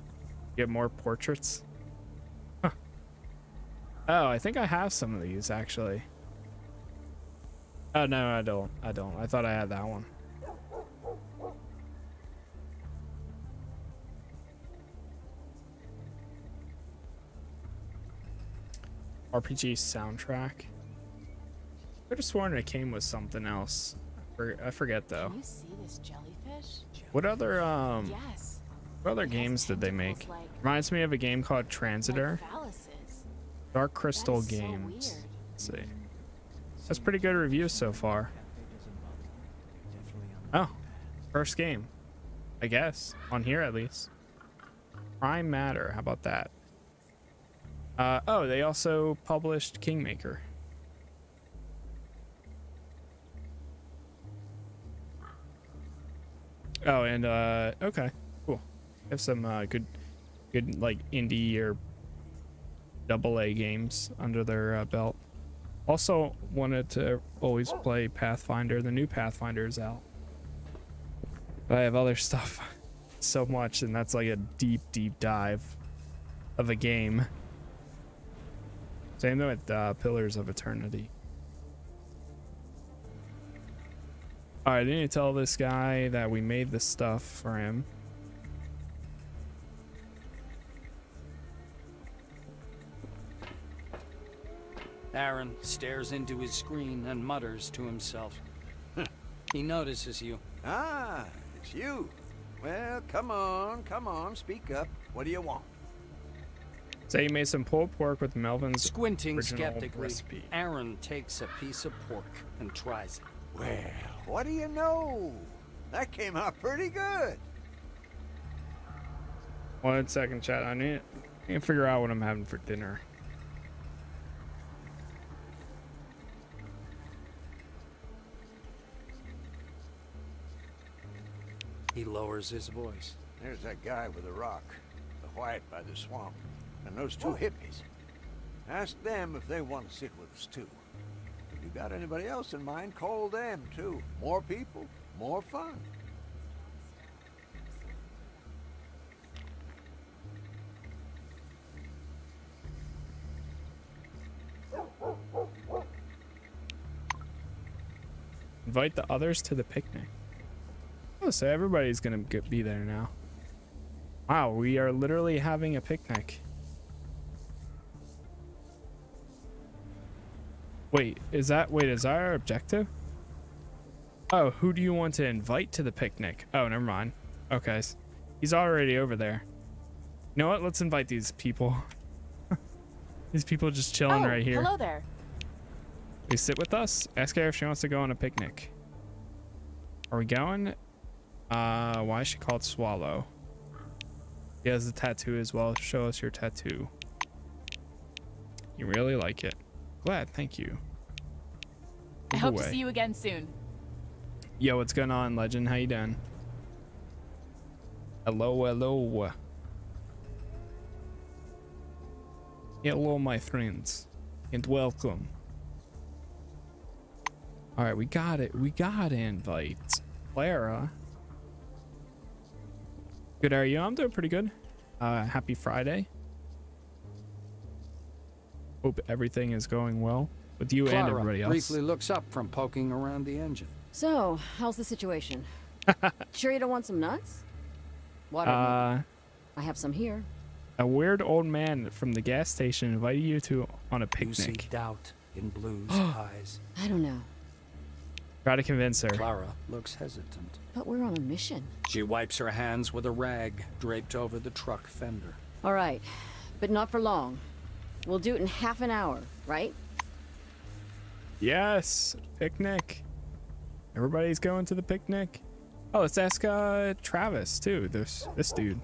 Get more portraits? Huh. Oh, I think I have some of these actually. Oh no, I don't. I don't. I thought I had that one. RPG soundtrack. Could have sworn it came with something else. I for- I forget though. Can you see this jellyfish? What other um Yes. what other games did they make? like- Reminds me of a game called Transistor. Like. Dark Crystal so Games. Let's see. That's pretty good reviews so far. Oh, first game. I guess. On here at least. Prime Matter. How about that? Uh, oh, they also published Kingmaker. Oh, and uh, okay, cool. Have some uh, good, good like indie or double A games under their uh, belt. Also wanted to always play Pathfinder. The new Pathfinder is out. But I have other stuff so much, and that's like a deep, deep dive of a game. Same thing with uh, Pillars of Eternity. All right, I need to tell this guy that we made this stuff for him. Aaron stares into his screen and mutters to himself. he notices you. Ah, it's you. Well, come on, come on, speak up. What do you want? Say you made some pulled pork with Melvin's Squinting original skeptically, recipe. Aaron takes a piece of pork and tries it. Well, what do you know? That came out pretty good. One second, chat. I need, I need to figure out what I'm having for dinner. He lowers his voice. There's that guy with the rock, the white by the swamp, and those two hippies. Ask them if they want to sit with us too. You got anybody else in mind, call them too. More people, more fun. Invite the others to the picnic. Oh, so everybody's gonna be there now. Wow, we are literally having a picnic. Wait, is that wait, is that our objective? Oh, who do you want to invite to the picnic? Oh, never mind. Okay. He's already over there. You know what? Let's invite these people. these people just chilling oh, right here. hello there. They sit with us. Ask her if she wants to go on a picnic. Are we going? Uh, why is she called Swallow? He has a tattoo as well. Show us your tattoo. You really like it. Glad, thank you. I hope to see you again soon. Yo, what's going on, Legend? How you doing? Hello, hello. Hello, my friends, and welcome. All right, we got it. We got to invite Clara. Good, are you? I'm doing pretty good. Uh, happy Friday. Hope everything is going well with you and everybody else. briefly looks up from poking around the engine. So, how's the situation? sure you don't want some nuts? Water. Uh, I have some here. a weird old man from the gas station invited you to on a picnic. You see picnic. doubt in Blue's eyes. I don't know, Try to convince her. Clara looks hesitant. but we're on a mission. She wipes her hands with a rag draped over the truck fender. All right, but not for long. We'll do it in half an hour, right? Yes, picnic. Everybody's going to the picnic. Oh, let's ask uh, Travis too. This this dude.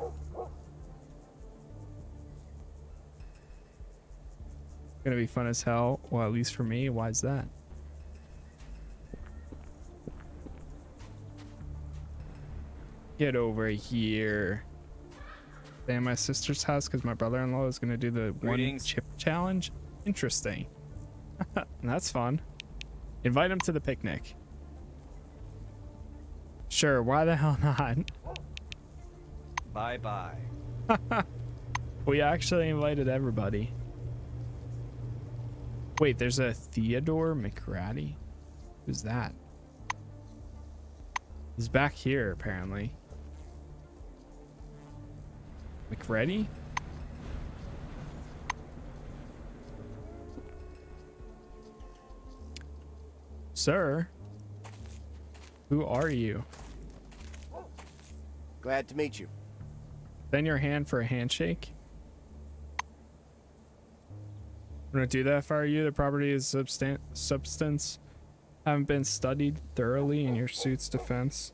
Gonna be fun as hell. Well, at least for me. Why is that? Get over here. Stay at my sister's house because my brother-in-law is gonna do the one Greetings. chip challenge. Interesting. That's fun. Invite him to the picnic. Sure, why the hell not? Bye bye. We actually invited everybody. Wait, there's a Theodore McRatty? Who's that? He's back here, apparently. McReady? Sir? Who are you? Glad to meet you. Bend your hand for a handshake. I'm gonna do that if I were you. The property is substan- substance haven't been studied thoroughly in your suit's defense.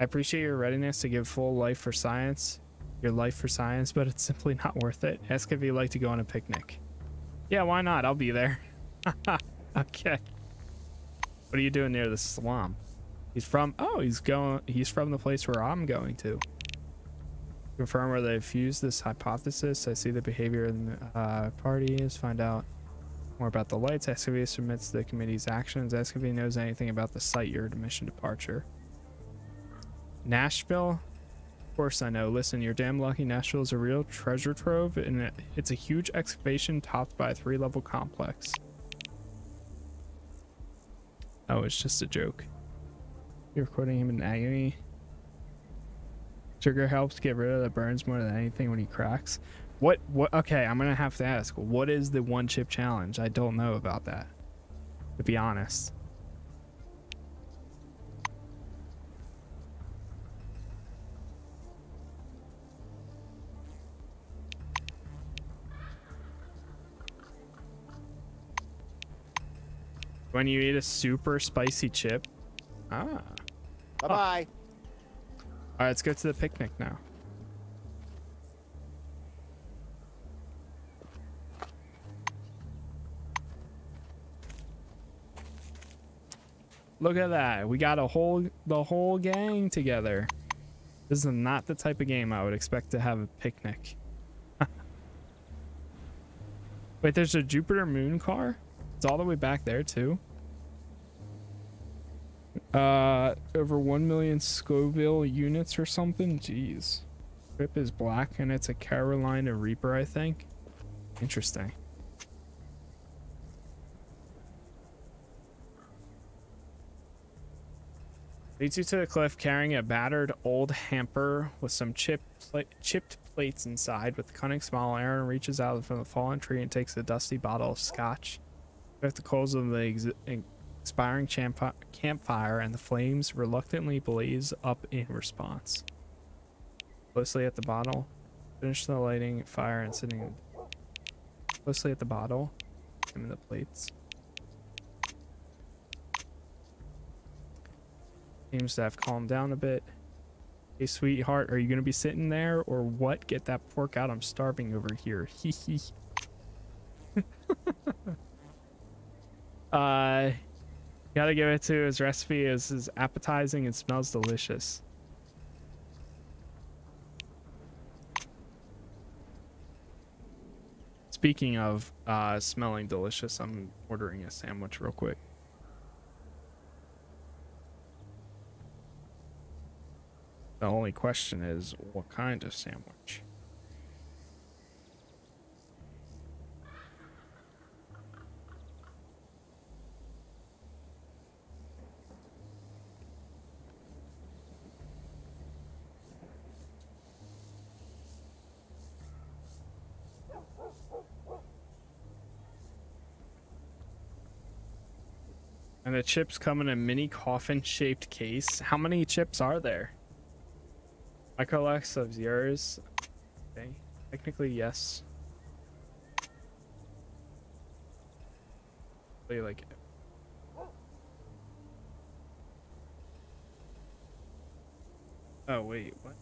I appreciate your readiness to give full life for science, your life for science, but it's simply not worth it. Ask if you'd like to go on a picnic. Yeah, why not? I'll be there. okay. What are you doing near the swamp? He's from. Oh, he's going. He's from the place where I'm going to. Confirm where they've fused this hypothesis. I see the behavior in the uh, parties. Find out more about the lights. He submits the committee's actions. He knows anything about the site you're to mission departure. Nashville? Course I know. Listen, you're damn lucky Nashville is a real treasure trove, and it's a huge excavation topped by a three-level complex. Oh, it's just a joke. You're recording him in agony. Sugar helps get rid of the burns more than anything when he cracks. What? What? Okay, I'm gonna have to ask. What is the one chip challenge? I don't know about that. To be honest. When you eat a super spicy chip. Ah. Bye bye. All right, let's go to the picnic now. Look at that. We got a whole the whole gang together. This is not the type of game I would expect to have a picnic. Wait, there's a Jupiter moon car? It's all the way back there too. Uh, over 1 million Scoville units or something. Jeez. Trip is black and it's a Carolina Reaper, I think. Interesting. Leads you to the cliff carrying a battered old hamper with some chip pla- chipped plates inside. With a cunning smile, Aaron reaches out from the fallen tree and takes a dusty bottle of scotch. With the coals of the ex- expiring campfire and the flames reluctantly blaze up in response. Closely at the bottle, finish the lighting fire and sitting closely at the bottle, and the plates. Seems to have calmed down a bit. Hey, sweetheart, are you gonna be sitting there or what? Get that pork out. I'm starving over here. Hee hee. uh, gotta give it to his recipe. is is appetizing and smells delicious. Speaking of uh, smelling delicious, I'm ordering a sandwich real quick. The only question is, what kind of sandwich? And the chips come in a mini coffin shaped case. How many chips are there? Microlex of yours. Okay. Technically, yes. Really like it. Oh wait, what?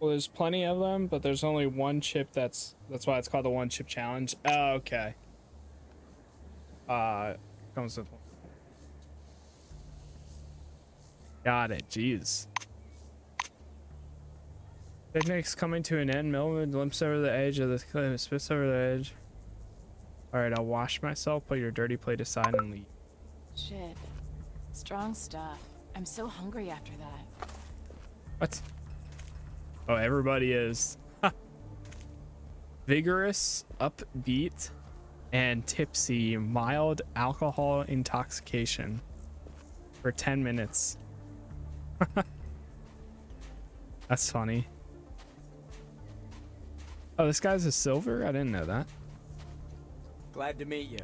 Well, there's plenty of them, but there's only one chip that's that's why it's called the one chip challenge. Oh, okay. Uh comes with Got it. Jeez. Picnic's coming to an end. Melvin limps over the edge of the cliff, spits over the edge. Alright, I'll wash myself, put your dirty plate aside, and leave. Shit. Strong stuff. I'm so hungry after that. What? Oh, everybody is vigorous, upbeat, and tipsy, mild alcohol intoxication for 10 minutes. That's funny. Oh, this guy's a silver? I didn't know that. Glad to meet you.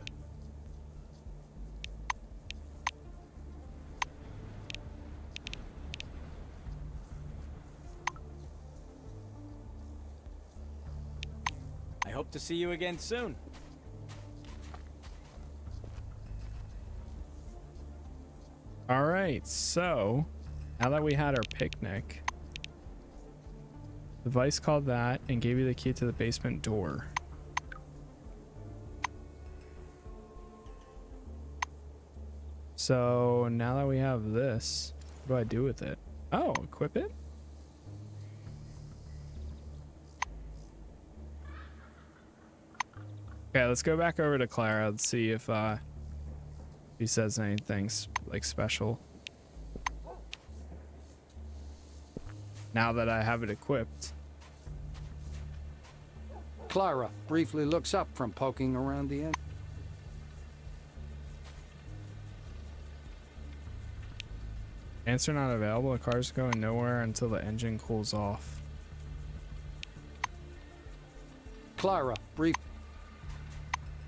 To see you again soon. All right, so now that we had our picnic, the vice called that and gave you the key to the basement door. So now that we have this, what do I do with it? Oh, equip it? Okay, let's go back over to Clara and see if uh he says anything like special. Now that I have it equipped. Clara briefly looks up from poking around the end. Answer not available. The car's going nowhere until the engine cools off. Clara brief.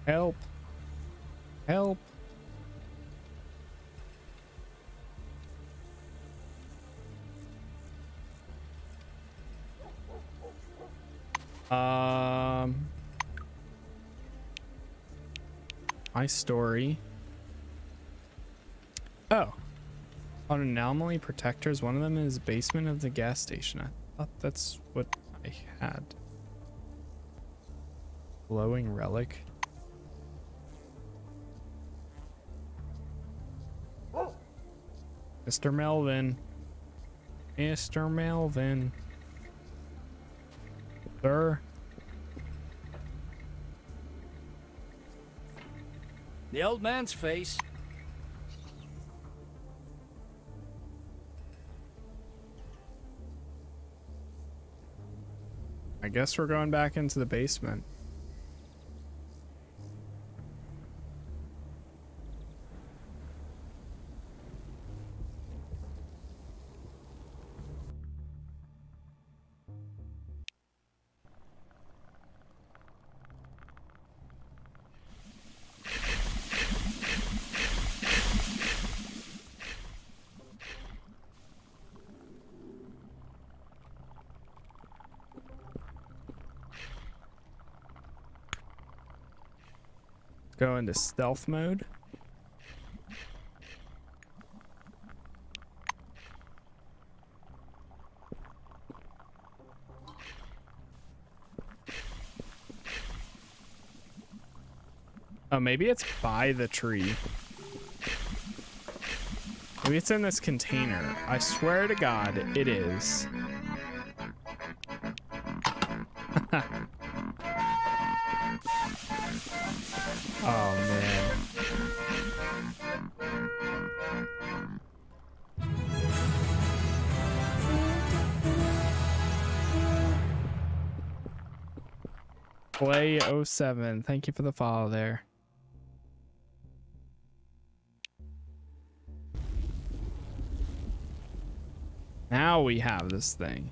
Help. Help. Um My story. Oh. On anomaly protectors, one of them is basement of the gas station. I thought that's what I had. Glowing relic. Mr. Melvin. Mr. Melvin. Sir. The old man's face. I guess we're going back into the basement. Go into stealth mode. Oh, maybe it's by the tree. Maybe it's in this container. I swear to God, it is. oh, man. Play 07. Thank you for the follow there. Now we have this thing.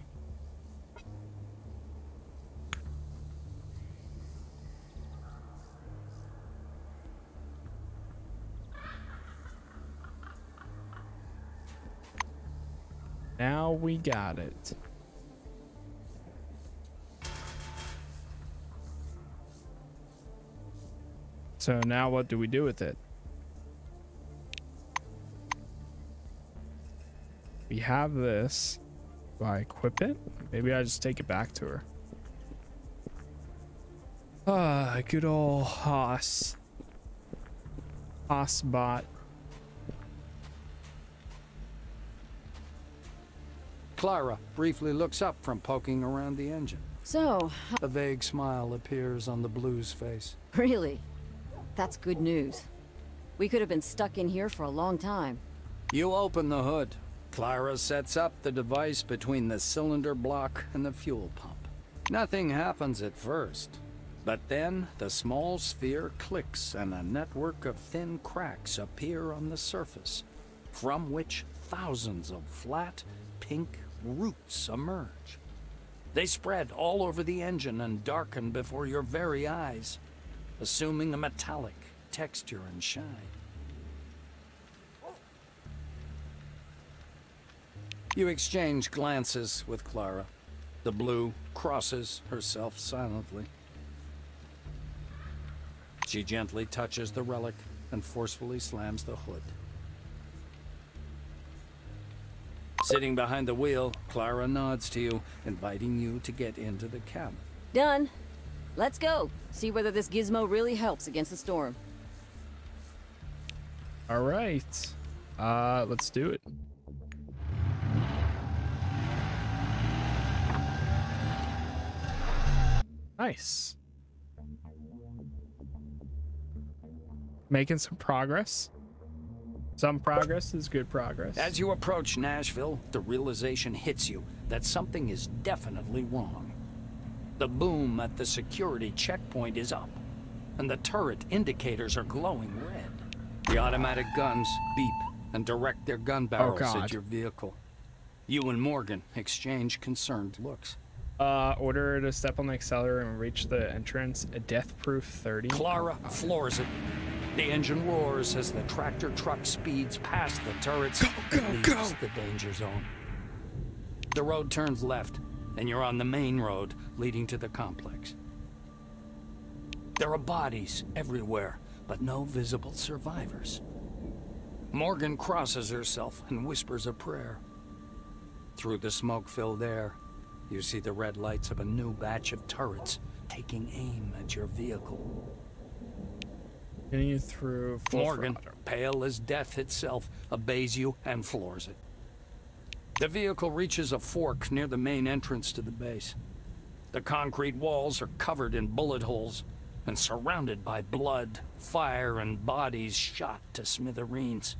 Now we got it. So now what do we do with it? We have this. Do I equip it? Maybe I just take it back to her. Ah, good old Haas. Haas bot. Clara briefly looks up from poking around the engine. So, A vague smile appears on the blue's face. really? That's good news. We could have been stuck in here for a long time. You open the hood. Clara sets up the device between the cylinder block and the fuel pump. Nothing happens at first. But then the small sphere clicks and a network of thin cracks appear on the surface, from which thousands of flat, pink roots emerge. They spread all over the engine and darken before your very eyes, assuming a metallic texture and shine. You exchange glances with Clara. The blue crosses herself silently. She gently touches the relic and forcefully slams the hood. Sitting behind the wheel, Clara nods to you, inviting you to get into the cab. Done. Let's go. See whether this gizmo really helps against the storm. All right. Uh, let's do it. Nice. Making some progress. Some progress is good progress. As you approach Nashville, the realization hits you that something is definitely wrong. The boom at the security checkpoint is up, and the turret indicators are glowing red. The automatic guns beep and direct their gun barrels oh, God. at your vehicle. You and Morgan exchange concerned looks. Uh, order to step on the accelerator and reach the entrance. A death proof 30. Clara floors it. The engine roars as the tractor truck speeds past the turrets go and leaves the danger zone. The road turns left, and you're on the main road leading to the complex. There are bodies everywhere, but no visible survivors. Morgan crosses herself and whispers a prayer. Through the smoke-filled air, you see the red lights of a new batch of turrets taking aim at your vehicle. Getting you through Morgan, pale as death itself, obeys you and floors it. The vehicle reaches a fork near the main entrance to the base. The concrete walls are covered in bullet holes and surrounded by blood, fire, and bodies shot to smithereens.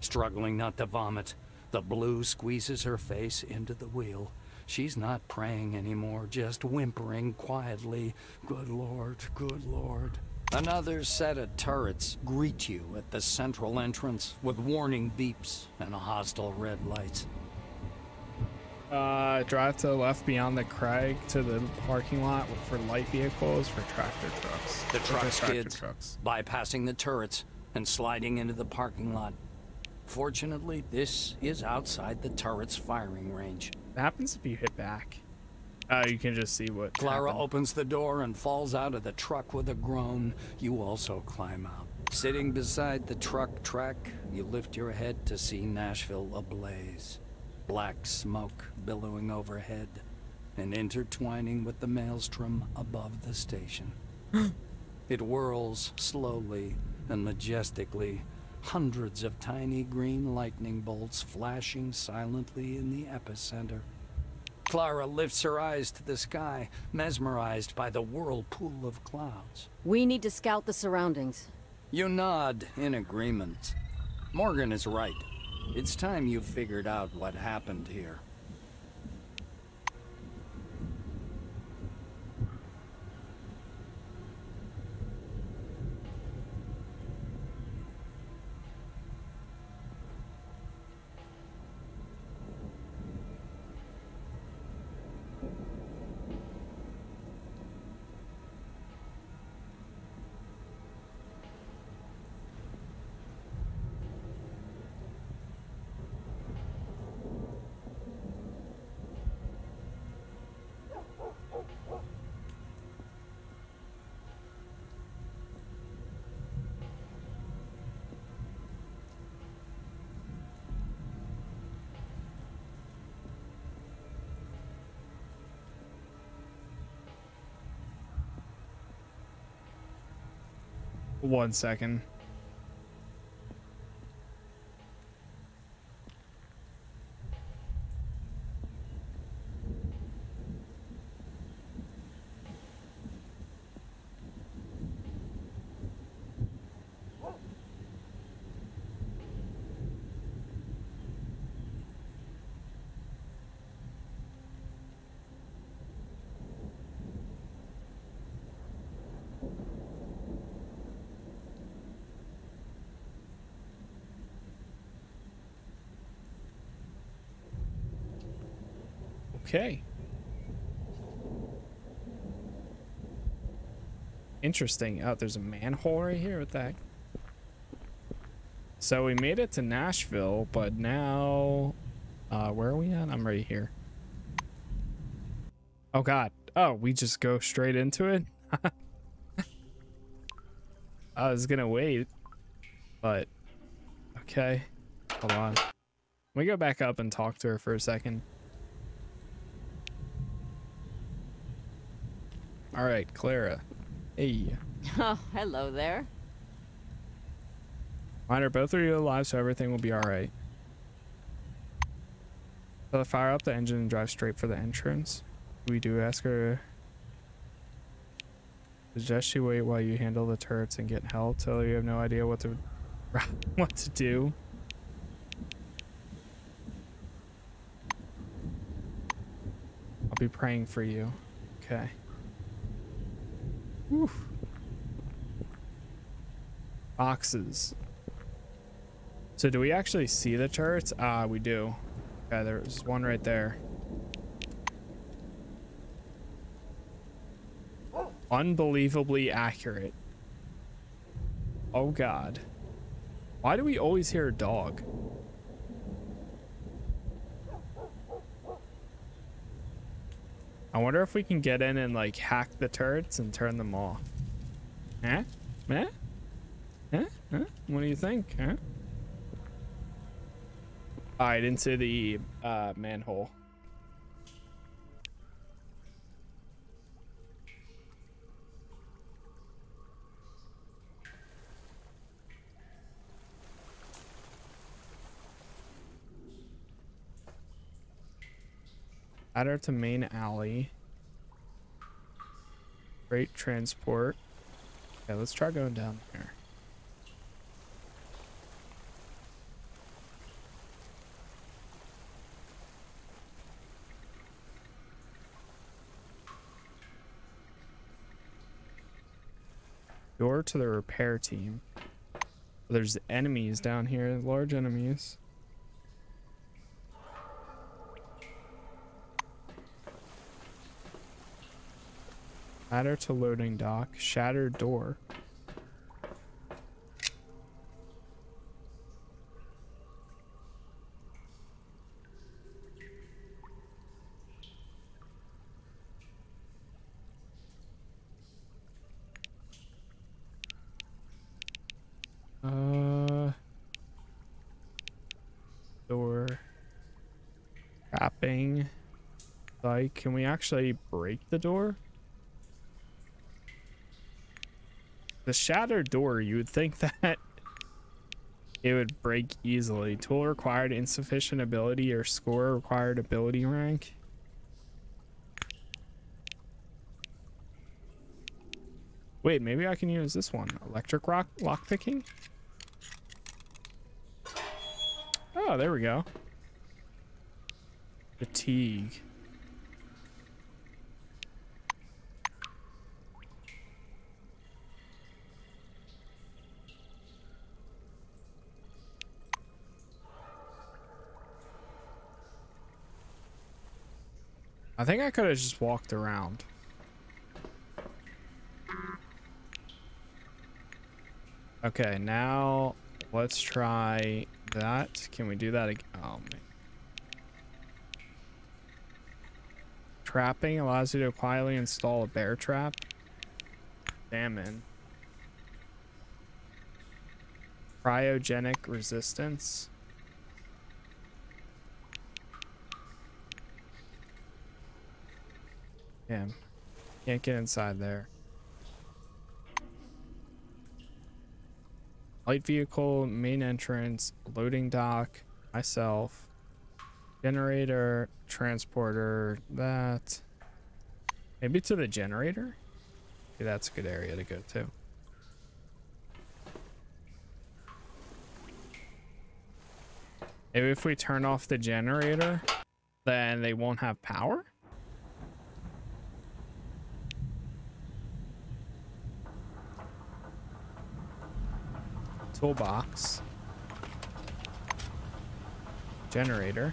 Struggling not to vomit, the blue squeezes her face into the wheel. She's not praying anymore, just whimpering quietly, Good Lord, good Lord. Another set of turrets greet you at the central entrance with warning beeps and a hostile red lights. Uh, drive to the left beyond the crag to the parking lot for light vehicles for tractor trucks. The truck skids, trucks. bypassing the turrets and sliding into the parking lot. Fortunately, this is outside the turret's firing range. What happens if you hit back? Uh, you can just see what. Clara happened. opens the door and falls out of the truck with a groan. You also climb out. Sitting beside the truck track, you lift your head to see Nashville ablaze. Black smoke billowing overhead and intertwining with the maelstrom above the station. it whirls slowly and majestically, hundreds of tiny green lightning bolts flashing silently in the epicenter. Clara lifts her eyes to the sky, mesmerized by the whirlpool of clouds. We need to scout the surroundings. You nod in agreement. Morgan is right. It's time you figured out what happened here. One second. Okay. Interesting. Oh, there's a manhole right here. What the heck? So we made it to Nashville, but now, uh, where are we at? I'm right here. Oh God. Oh, we just go straight into it. I was gonna wait, but okay. Hold on. Me go back up and talk to her for a second. All right, Clara. Hey. Oh, hello there. Minor, both of you alive, so everything will be all right. So fire up the engine and drive straight for the entrance. We do ask her. Suggest you wait while you handle the turrets and get help. Tell her you have no idea what to what to do. I'll be praying for you. Okay. Whew. Boxes. So do we actually see the turrets? Ah, we do. Okay, there's one right there. Unbelievably accurate. Oh god. Why do we always hear a dog? I wonder if we can get in and like hack the turrets and turn them off. Huh? Huh? Huh? Huh? What do you think? Huh? Alright, into the uh, manhole. Add her to main alley. Freight transport. Okay, let's try going down here. Door to the repair team. There's enemies down here, large enemies. Ladder to loading dock. Shattered door. Uh, door. Wrapping. Like, can we actually break the door? The shattered door, you would think that it would break easily. Tool required insufficient ability or score required ability rank. Wait, maybe I can use this one. Electric rock lockpicking? Oh, there we go. Fatigue. I think I could have just walked around. Okay, now let's try that. Can we do that again? Oh. Trapping allows you to quietly install a bear trap. Salmon. Cryogenic resistance. Damn. Can't get inside there. Light vehicle, main entrance, loading dock, myself, generator, transporter, that. Maybe to the generator? That's a good area to go to. Maybe if we turn off the generator, then they won't have power? Toolbox. Generator.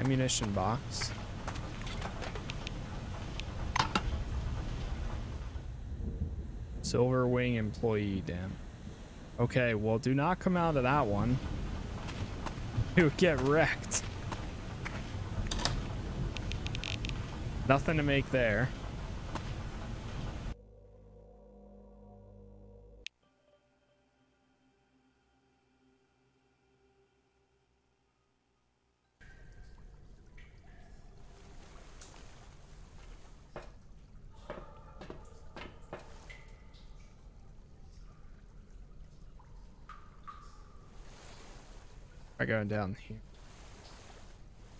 Ammunition box. Silver Wing employee, damn. Okay, well, do not come out of that one. You would get wrecked. Nothing to make there. I going down here.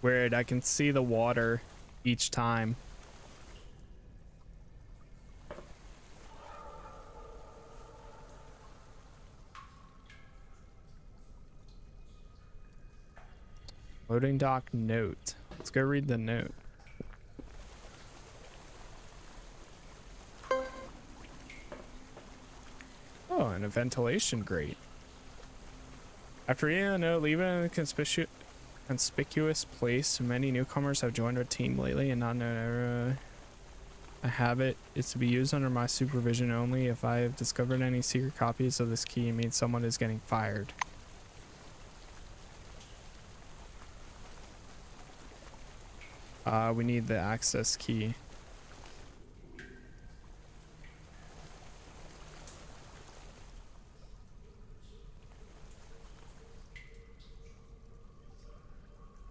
Weird, I can see the water each time. Loading dock note. Let's go read the note. Oh, and a ventilation grate. After the note, leave it in a conspicu conspicuous place. Many newcomers have joined our team lately and not known uh, a habit is to be used under my supervision only. If I have discovered any secret copies of this key, it means someone is getting fired. Uh, we need the access key.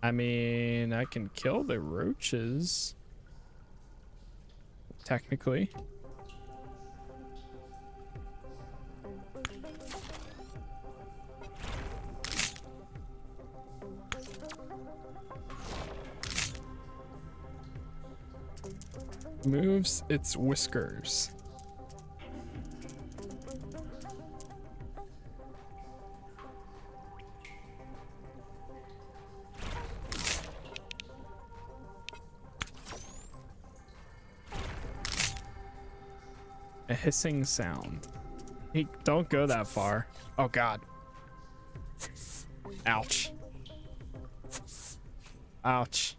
I mean, I can kill the roaches. Technically. Moves its whiskers. Hissing sound. Hey, don't go that far. Oh god. Ouch. Ouch.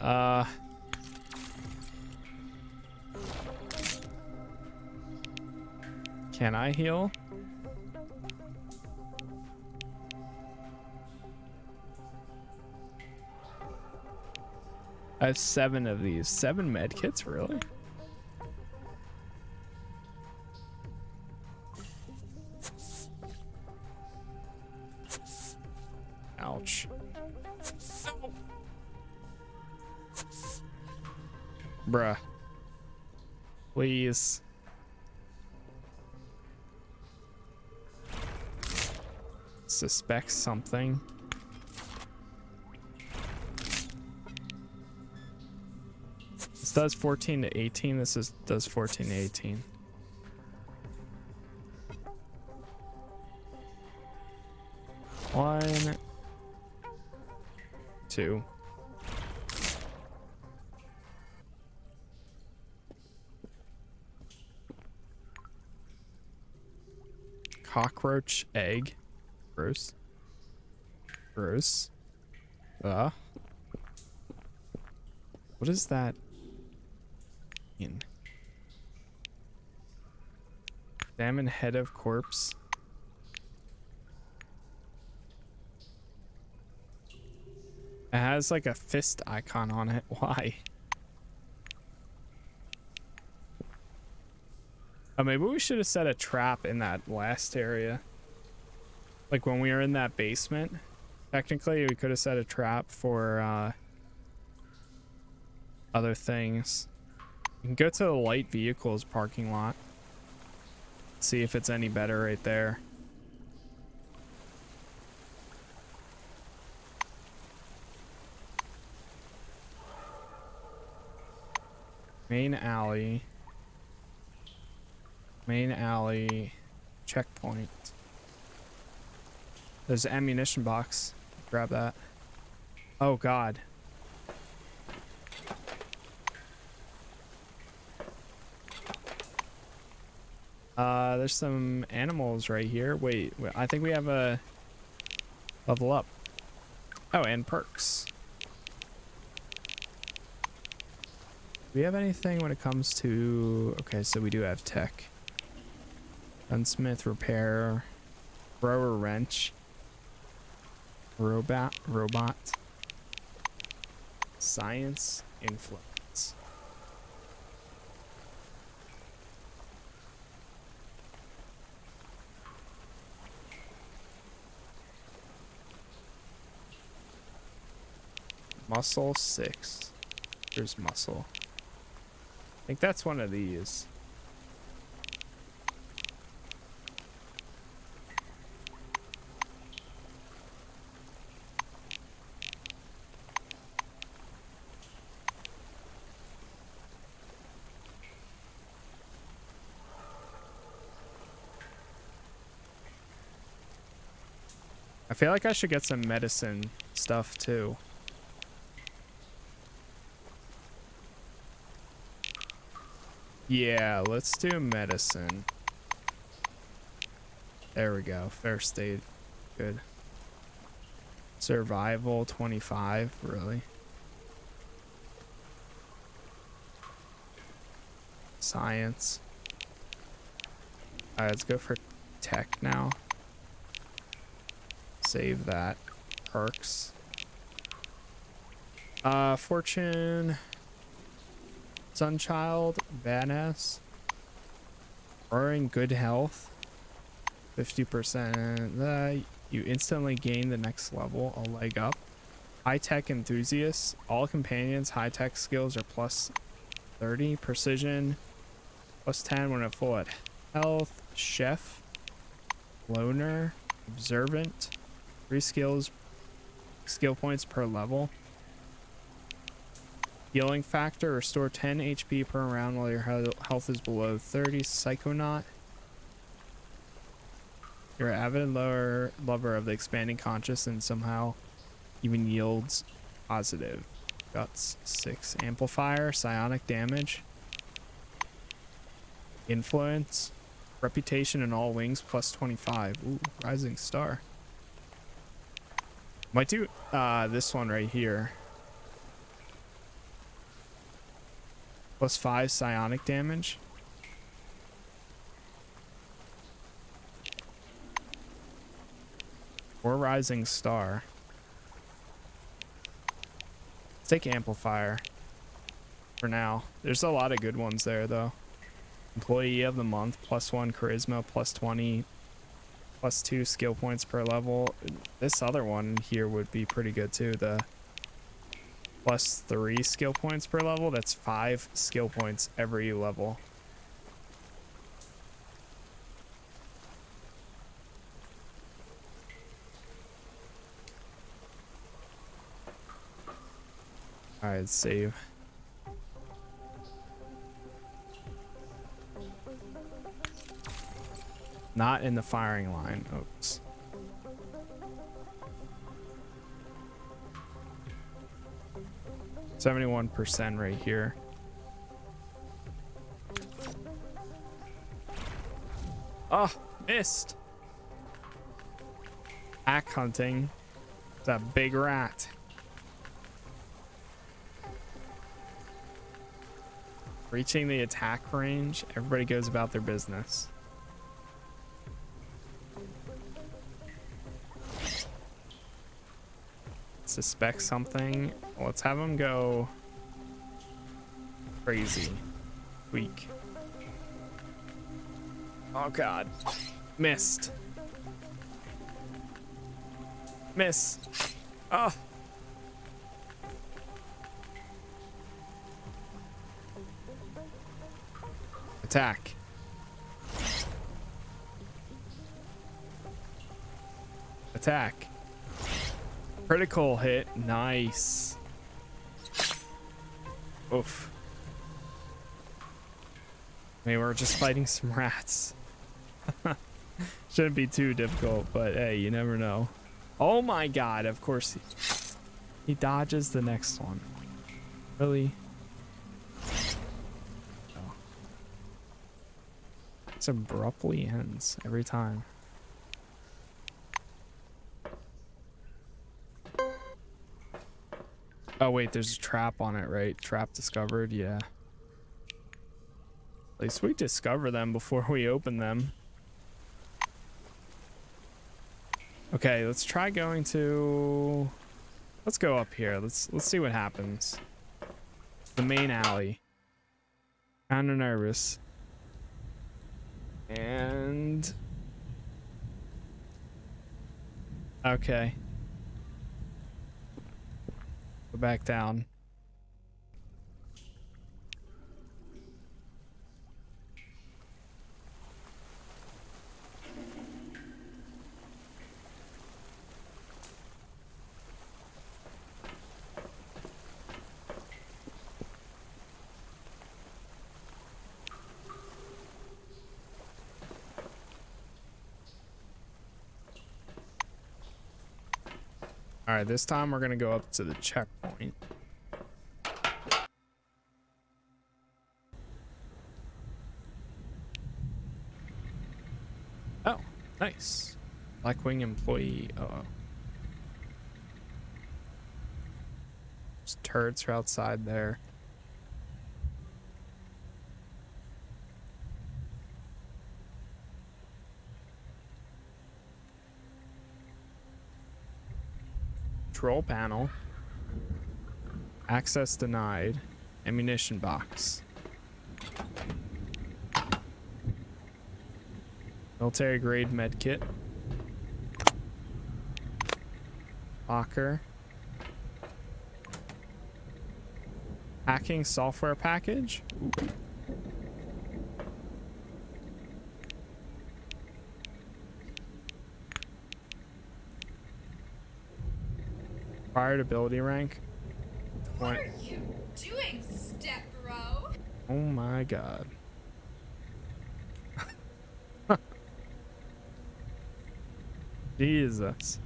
Uh. Can I heal? I have seven of these. Seven med kits, really? Ouch. Bruh. Please. Suspect something. Does 14 to 18. This is does 14 to 18. One, two. Cockroach egg. Gross. Gross. Uh. What is that? In. Salmon head of corpse. It has like a fist icon on it. Why? Oh, maybe we should have set a trap in that last area. Like when we were in that basement. Technically, we could have set a trap for uh, other things. Can go to the light vehicles parking lot. See if it's any better right there. Main alley. Main alley. Checkpoint. There's an ammunition box. Grab that. Oh god. Uh, there's some animals right here. Wait, wait, I think we have a level up. Oh, and perks. Do we have anything when it comes to... Okay, so we do have tech. Gunsmith, repair, thrower wrench, robot, robot, science, influence. Muscle six. There's muscle. I think that's one of these. I feel like I should get some medicine stuff too. Yeah, let's do medicine. There we go. Fair state. Good. Survival 25, really? Science. Alright, let's go for tech now. Save that. Perks. Uh, fortune. Sunchild, badass. Roaring good health. 50%. Uh, you instantly gain the next level, a leg up. High tech enthusiast. All companions' high tech skills are plus 30. Precision, plus 10 when at full at health. Chef, loner, observant. Three skills, skill points per level. Healing factor, restore 10 HP per round while your health is below 30. Psychonaut. You're an avid lower lover of the expanding conscious and somehow even yields positive. Guts 6. Amplifier, psionic damage. Influence. Reputation in all wings plus 25. Ooh, rising star. Might do uh, this one right here. Plus 5 psionic damage. Or Rising Star. Let's take Amplifier. For now. There's a lot of good ones there, though. Employee of the Month, plus 1 Charisma, plus 20, plus 2 skill points per level. This other one here would be pretty good, too. The plus 3 skill points per level. That's 5 skill points every level. Alright, save. Not in the firing line. Oops. Seventy-one percent right here. Oh, missed. Ack hunting. It's a big rat. Reaching the attack range, everybody goes about their business. Suspect something. Let's have him go crazy. Weak. Oh god. Missed. Miss. Ah. Oh. Attack. Attack. Critical hit. Nice. Oof. I mean, we're just fighting some rats. Shouldn't be too difficult, but hey, you never know. Oh my god, of course he, he dodges the next one. Really? Oh. This abruptly ends every time. Oh wait, there's a trap on it, right? Trap discovered, yeah. At least we discover them before we open them. Okay, let's try going to let's go up here. Let's let's see what happens. The main alley. Kinda nervous. And Okay. Back down. All right, this time we're gonna go up to the checkpoint. Oh, nice. Blackwing employee. Uh oh. There's turrets are outside there. Control panel. Access denied. Ammunition box. Military grade med kit. Locker. Hacking software package. Ooh. Required ability rank. What are you doing, step bro? Oh my god. Jesus.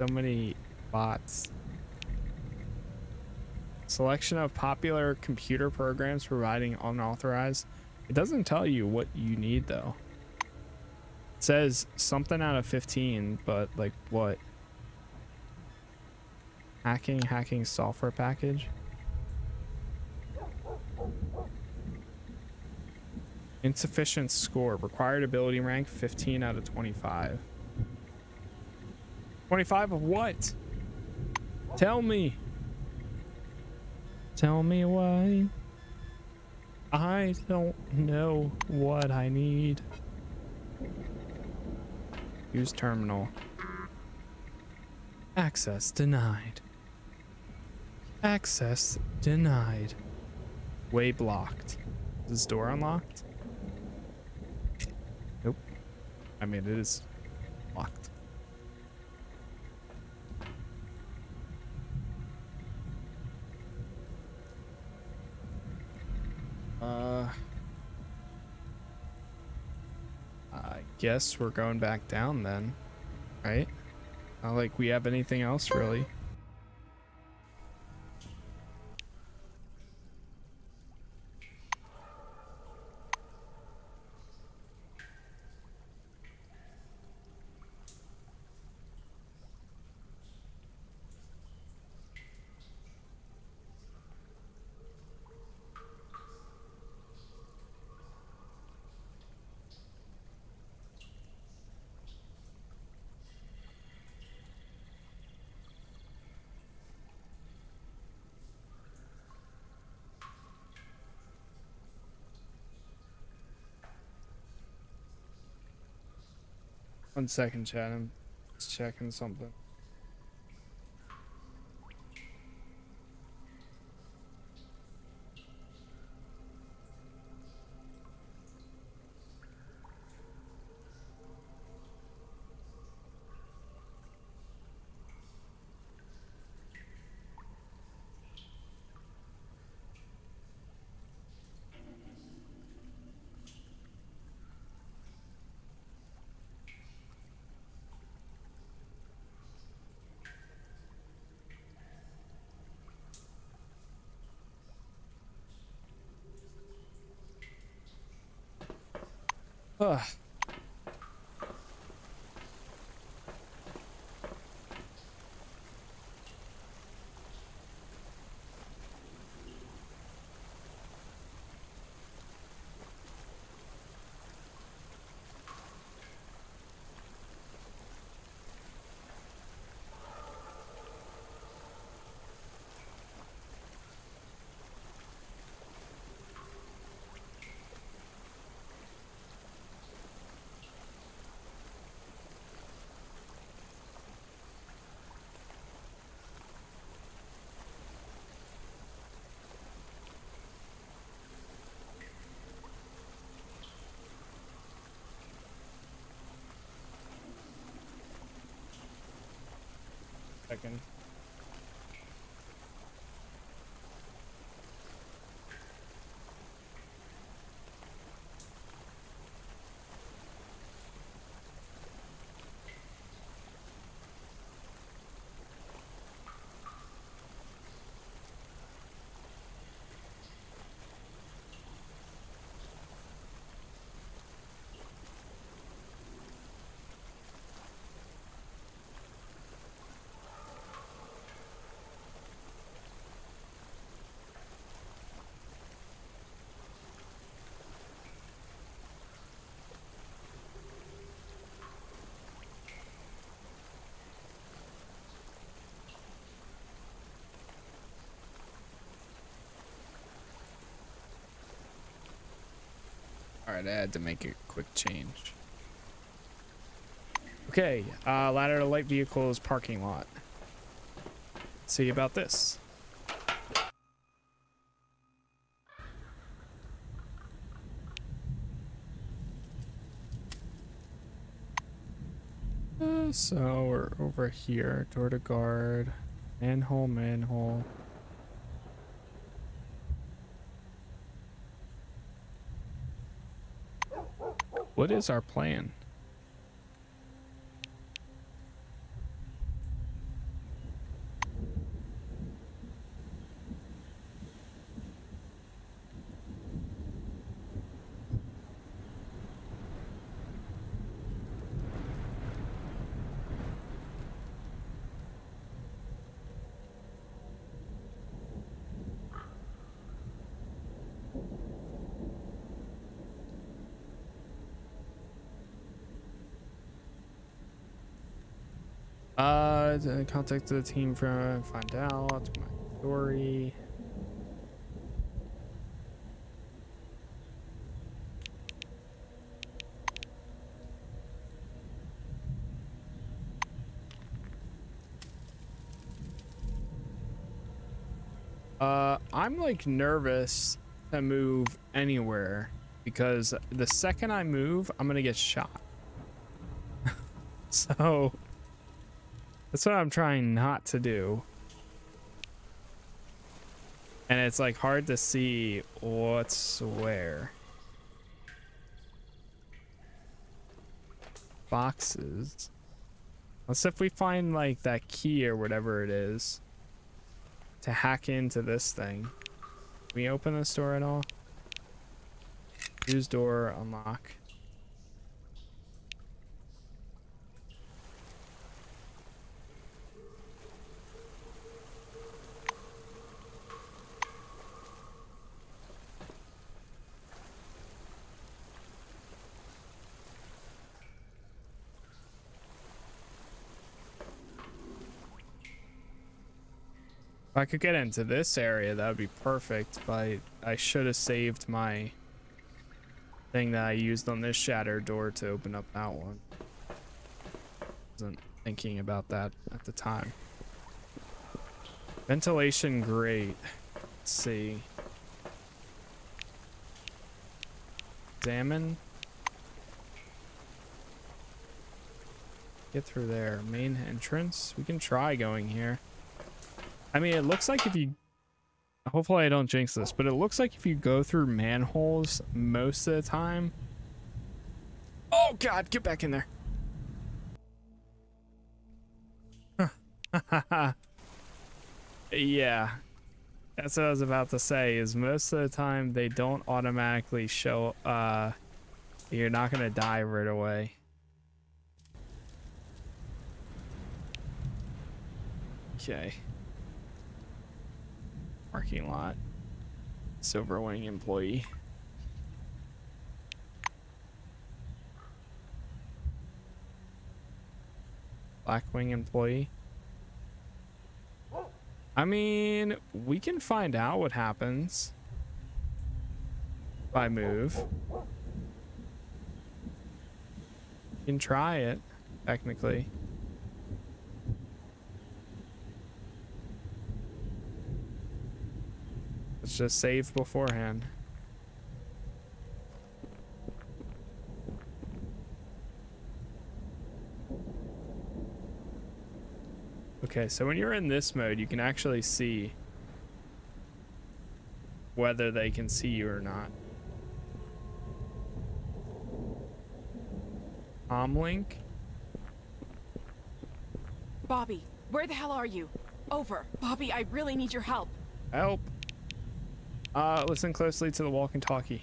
So many bots. Selection of popular computer programs providing unauthorized. It doesn't tell you what you need though. It says something out of 15, but like what? Hacking, hacking software package. Insufficient score. Required ability rank 15 out of 25. 25 of what? Tell me. Tell me why. I don't know what I need. Use terminal. Access denied. Access denied. Way blocked. Is this door unlocked? Nope. I mean, it is guess we're going back down then, right? Not like we have anything else really. One second, chat. I'm checking something. Ugh. Second. Alright, I had to make a quick change. Okay, uh, ladder to light vehicles parking lot. See about this. Uh, so we're over here, door to guard, manhole, manhole. What is our plan? Uh, to contact the team for find out my story. Uh, I'm like nervous to move anywhere because the second I move, I'm gonna get shot. so that's what I'm trying not to do. And it's like hard to see what's where. Boxes. Let's if we find like that key or whatever it is to hack into this thing. Can we open this door at all? Use door, unlock. I could get into this area, that would be perfect, but I should have saved my thing that I used on this shattered door to open up that one. Wasn't thinking about that at the time. Ventilation, great. Let's see. Examine. Get through there. Main entrance. We can try going here. I mean, it looks like if you... Hopefully I don't jinx this, but it looks like if you go through manholes most of the time... Oh, God! Get back in there! yeah. That's what I was about to say, is most of the time they don't automatically show, uh... You're not gonna die right away. Okay. Parking lot. Silverwing employee. Blackwing employee. I mean, we can find out what happens if I move. You can try it, technically. Let's just save beforehand. Okay, so when you're in this mode, you can actually see whether they can see you or not. Comlink? Bobby, where the hell are you? Over. Bobby, I really need your help. Help. Uh, listen closely to the walkie-talkie.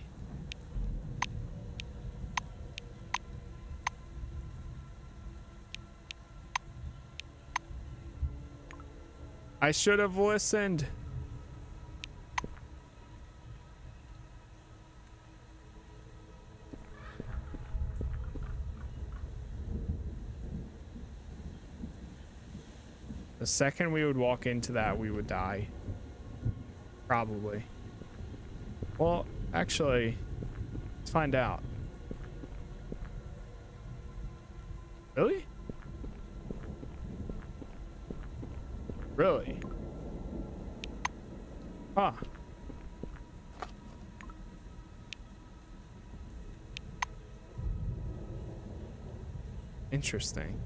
I should have listened. The second we would walk into that, we would die. Probably. Well, actually, let's find out. Really? Really? Huh. Interesting.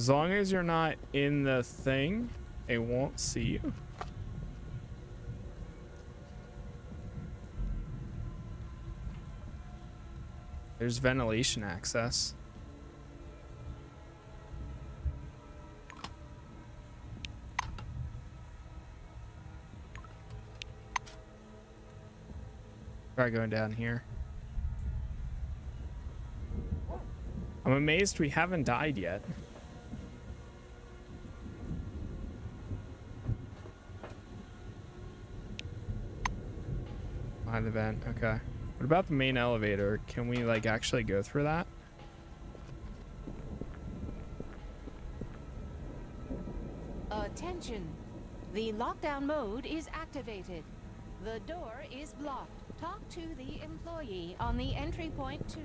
As long as you're not in the thing, it won't see you. There's ventilation access. Try going down here. I'm amazed we haven't died yet. The vent, okay. What about the main elevator? Can we like actually go through that? Attention! The lockdown mode is activated. The door is blocked. Talk to the employee on the entry point two.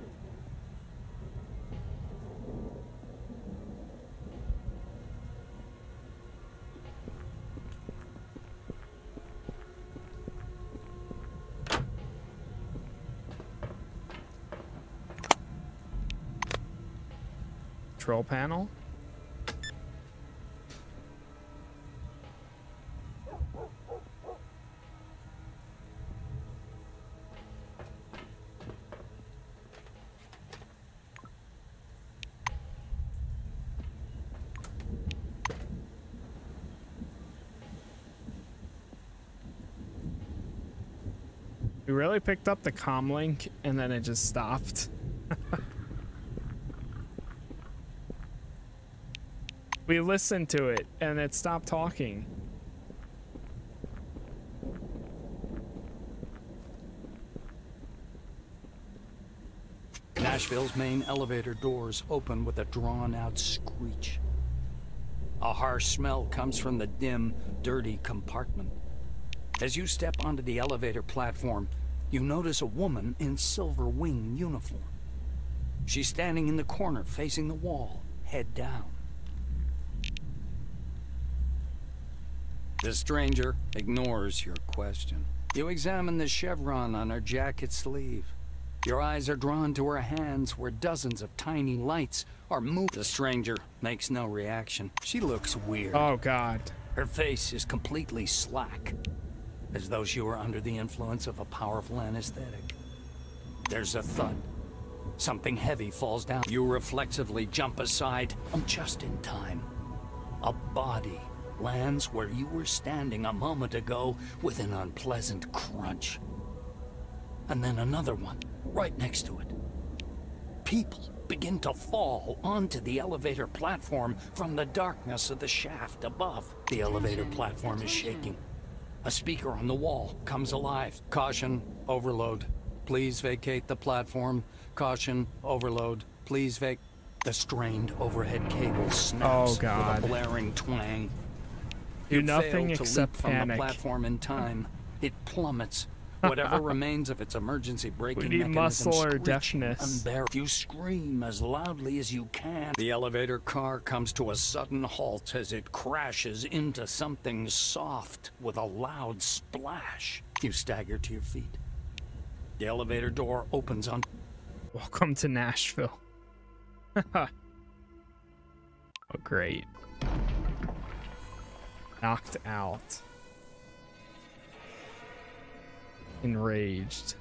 Control panel? We really picked up the comm link and then it just stopped. We listened to it and it stopped talking. Nashville's main elevator doors open with a drawn-out screech. A harsh smell comes from the dim, dirty compartment. As you step onto the elevator platform, you notice a woman in silver wing uniform. She's standing in the corner facing the wall, head down. The stranger ignores your question. You examine the chevron on her jacket sleeve. Your eyes are drawn to her hands where dozens of tiny lights are moving. The stranger makes no reaction. She looks weird. Oh, God. Her face is completely slack, as though she were under the influence of a powerful anesthetic. There's a thud. Something heavy falls down. You reflexively jump aside, I'm just in time. A body lands where you were standing a moment ago with an unpleasant crunch. And then another one, right next to it. People begin to fall onto the elevator platform from the darkness of the shaft above. The elevator platform is shaking. A speaker on the wall comes alive. Caution, overload. Please vacate the platform. Caution, overload. Please vac. The strained overhead cable snaps Oh, God. with a blaring twang. Do nothing fail to except leap from panic. the platform in time. It plummets. Whatever remains of its emergency braking need mechanism muscle or deafness. unbearable. You scream as loudly as you can. The elevator car comes to a sudden halt as it crashes into something soft with a loud splash. You stagger to your feet. The elevator door opens on. Welcome to Nashville. oh, great. Knocked out. Enraged.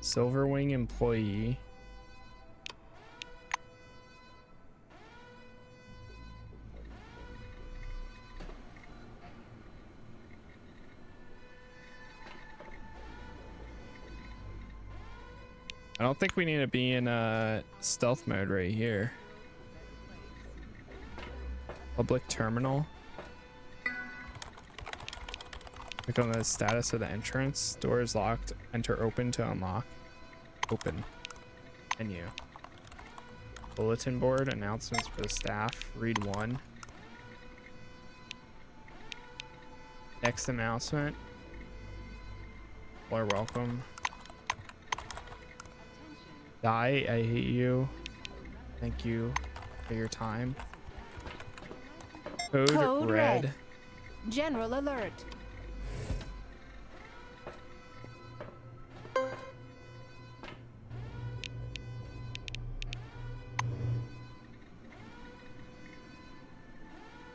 Silverwing employee. I don't think we need to be in uh, stealth mode right here. Public terminal. Click on the status of the entrance. Door is locked. Enter open to unlock. Open. Menu. Bulletin board. Announcements for the staff. Read one. Next announcement. Or welcome. Die, I hate you. Thank you for your time. Code, Code red. red. General alert.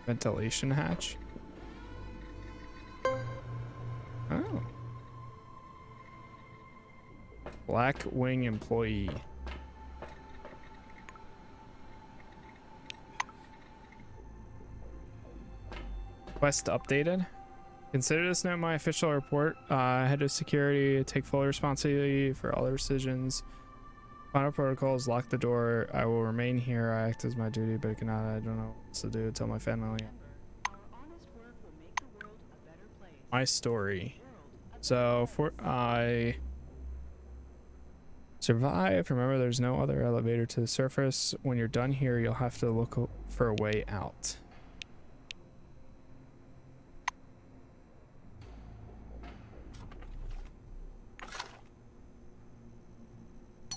Ventilation hatch. Black wing employee. Quest updated. Consider this note my official report. Uh, head of security, take full responsibility for all their decisions. Final protocols, lock the door. I will remain here. I act as my duty, but I cannot. I don't know what to do. Tell my family. My story. So for I survived. Remember, there's no other elevator to the surface. When you're done here, you'll have to look for a way out.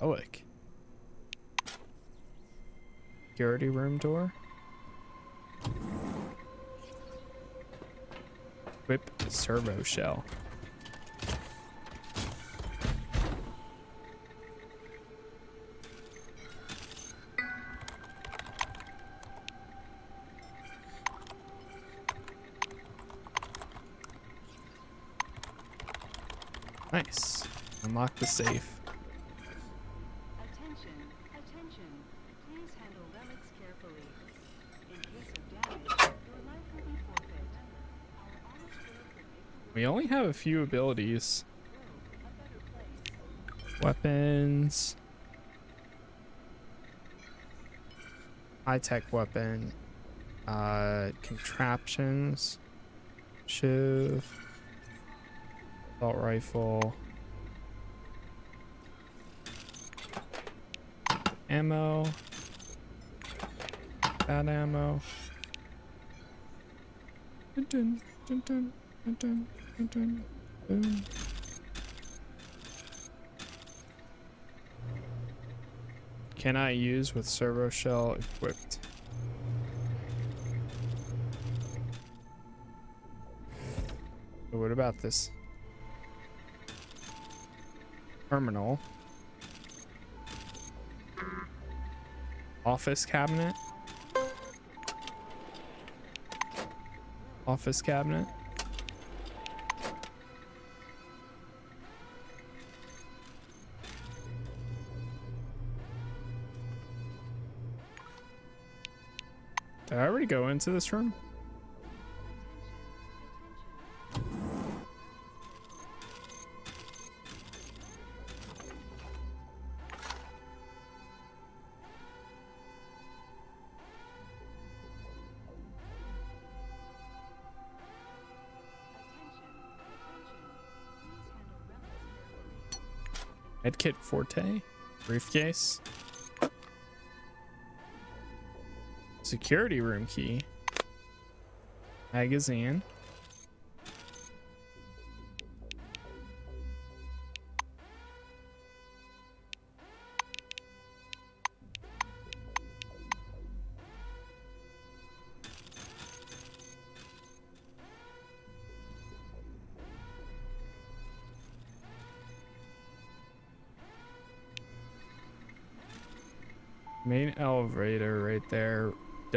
Oic. Security room door. Whip servo shell. Work the safe. We only have a few abilities. Weapons. High tech weapon. Uh, contraptions. Shiv. Assault rifle. ammo. Bad ammo. Can I use with servo shell equipped. What about this? Terminal. office cabinet office cabinet Did I already go into this room? Medkit Forte, briefcase, security room key, magazine.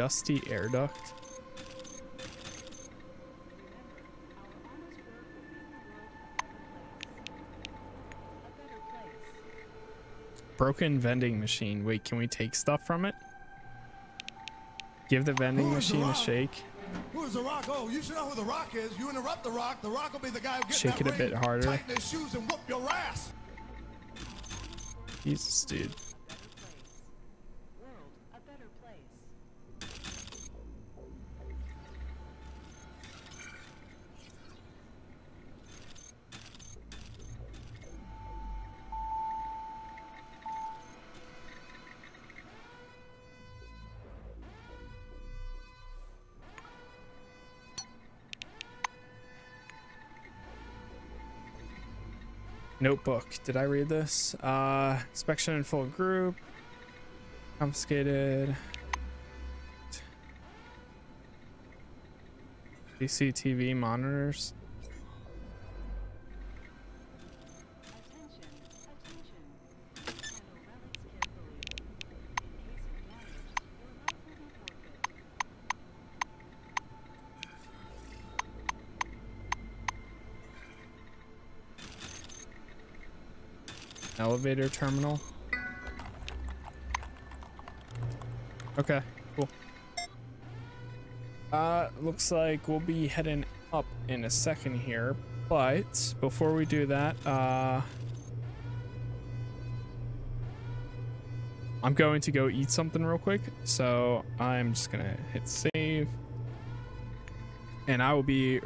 Dusty air duct. Broken vending machine. Wait, can we take stuff from it? Give the vending is the machine a shake. Who is the Rock? Oh, you should know who the Rock is. You interrupt the Rock, the Rock will be the guy who gets Shake it a bit harder. tighten his shoes and whoop your ass. Jesus, dude. Notebook. Did I read this? Uh, inspection in full group. Confiscated. CCTV monitors. Elevator terminal. Okay, cool. Uh, looks like we'll be heading up in a second here, but before we do that, uh, I'm going to go eat something real quick. So I'm just gonna hit save, and I will be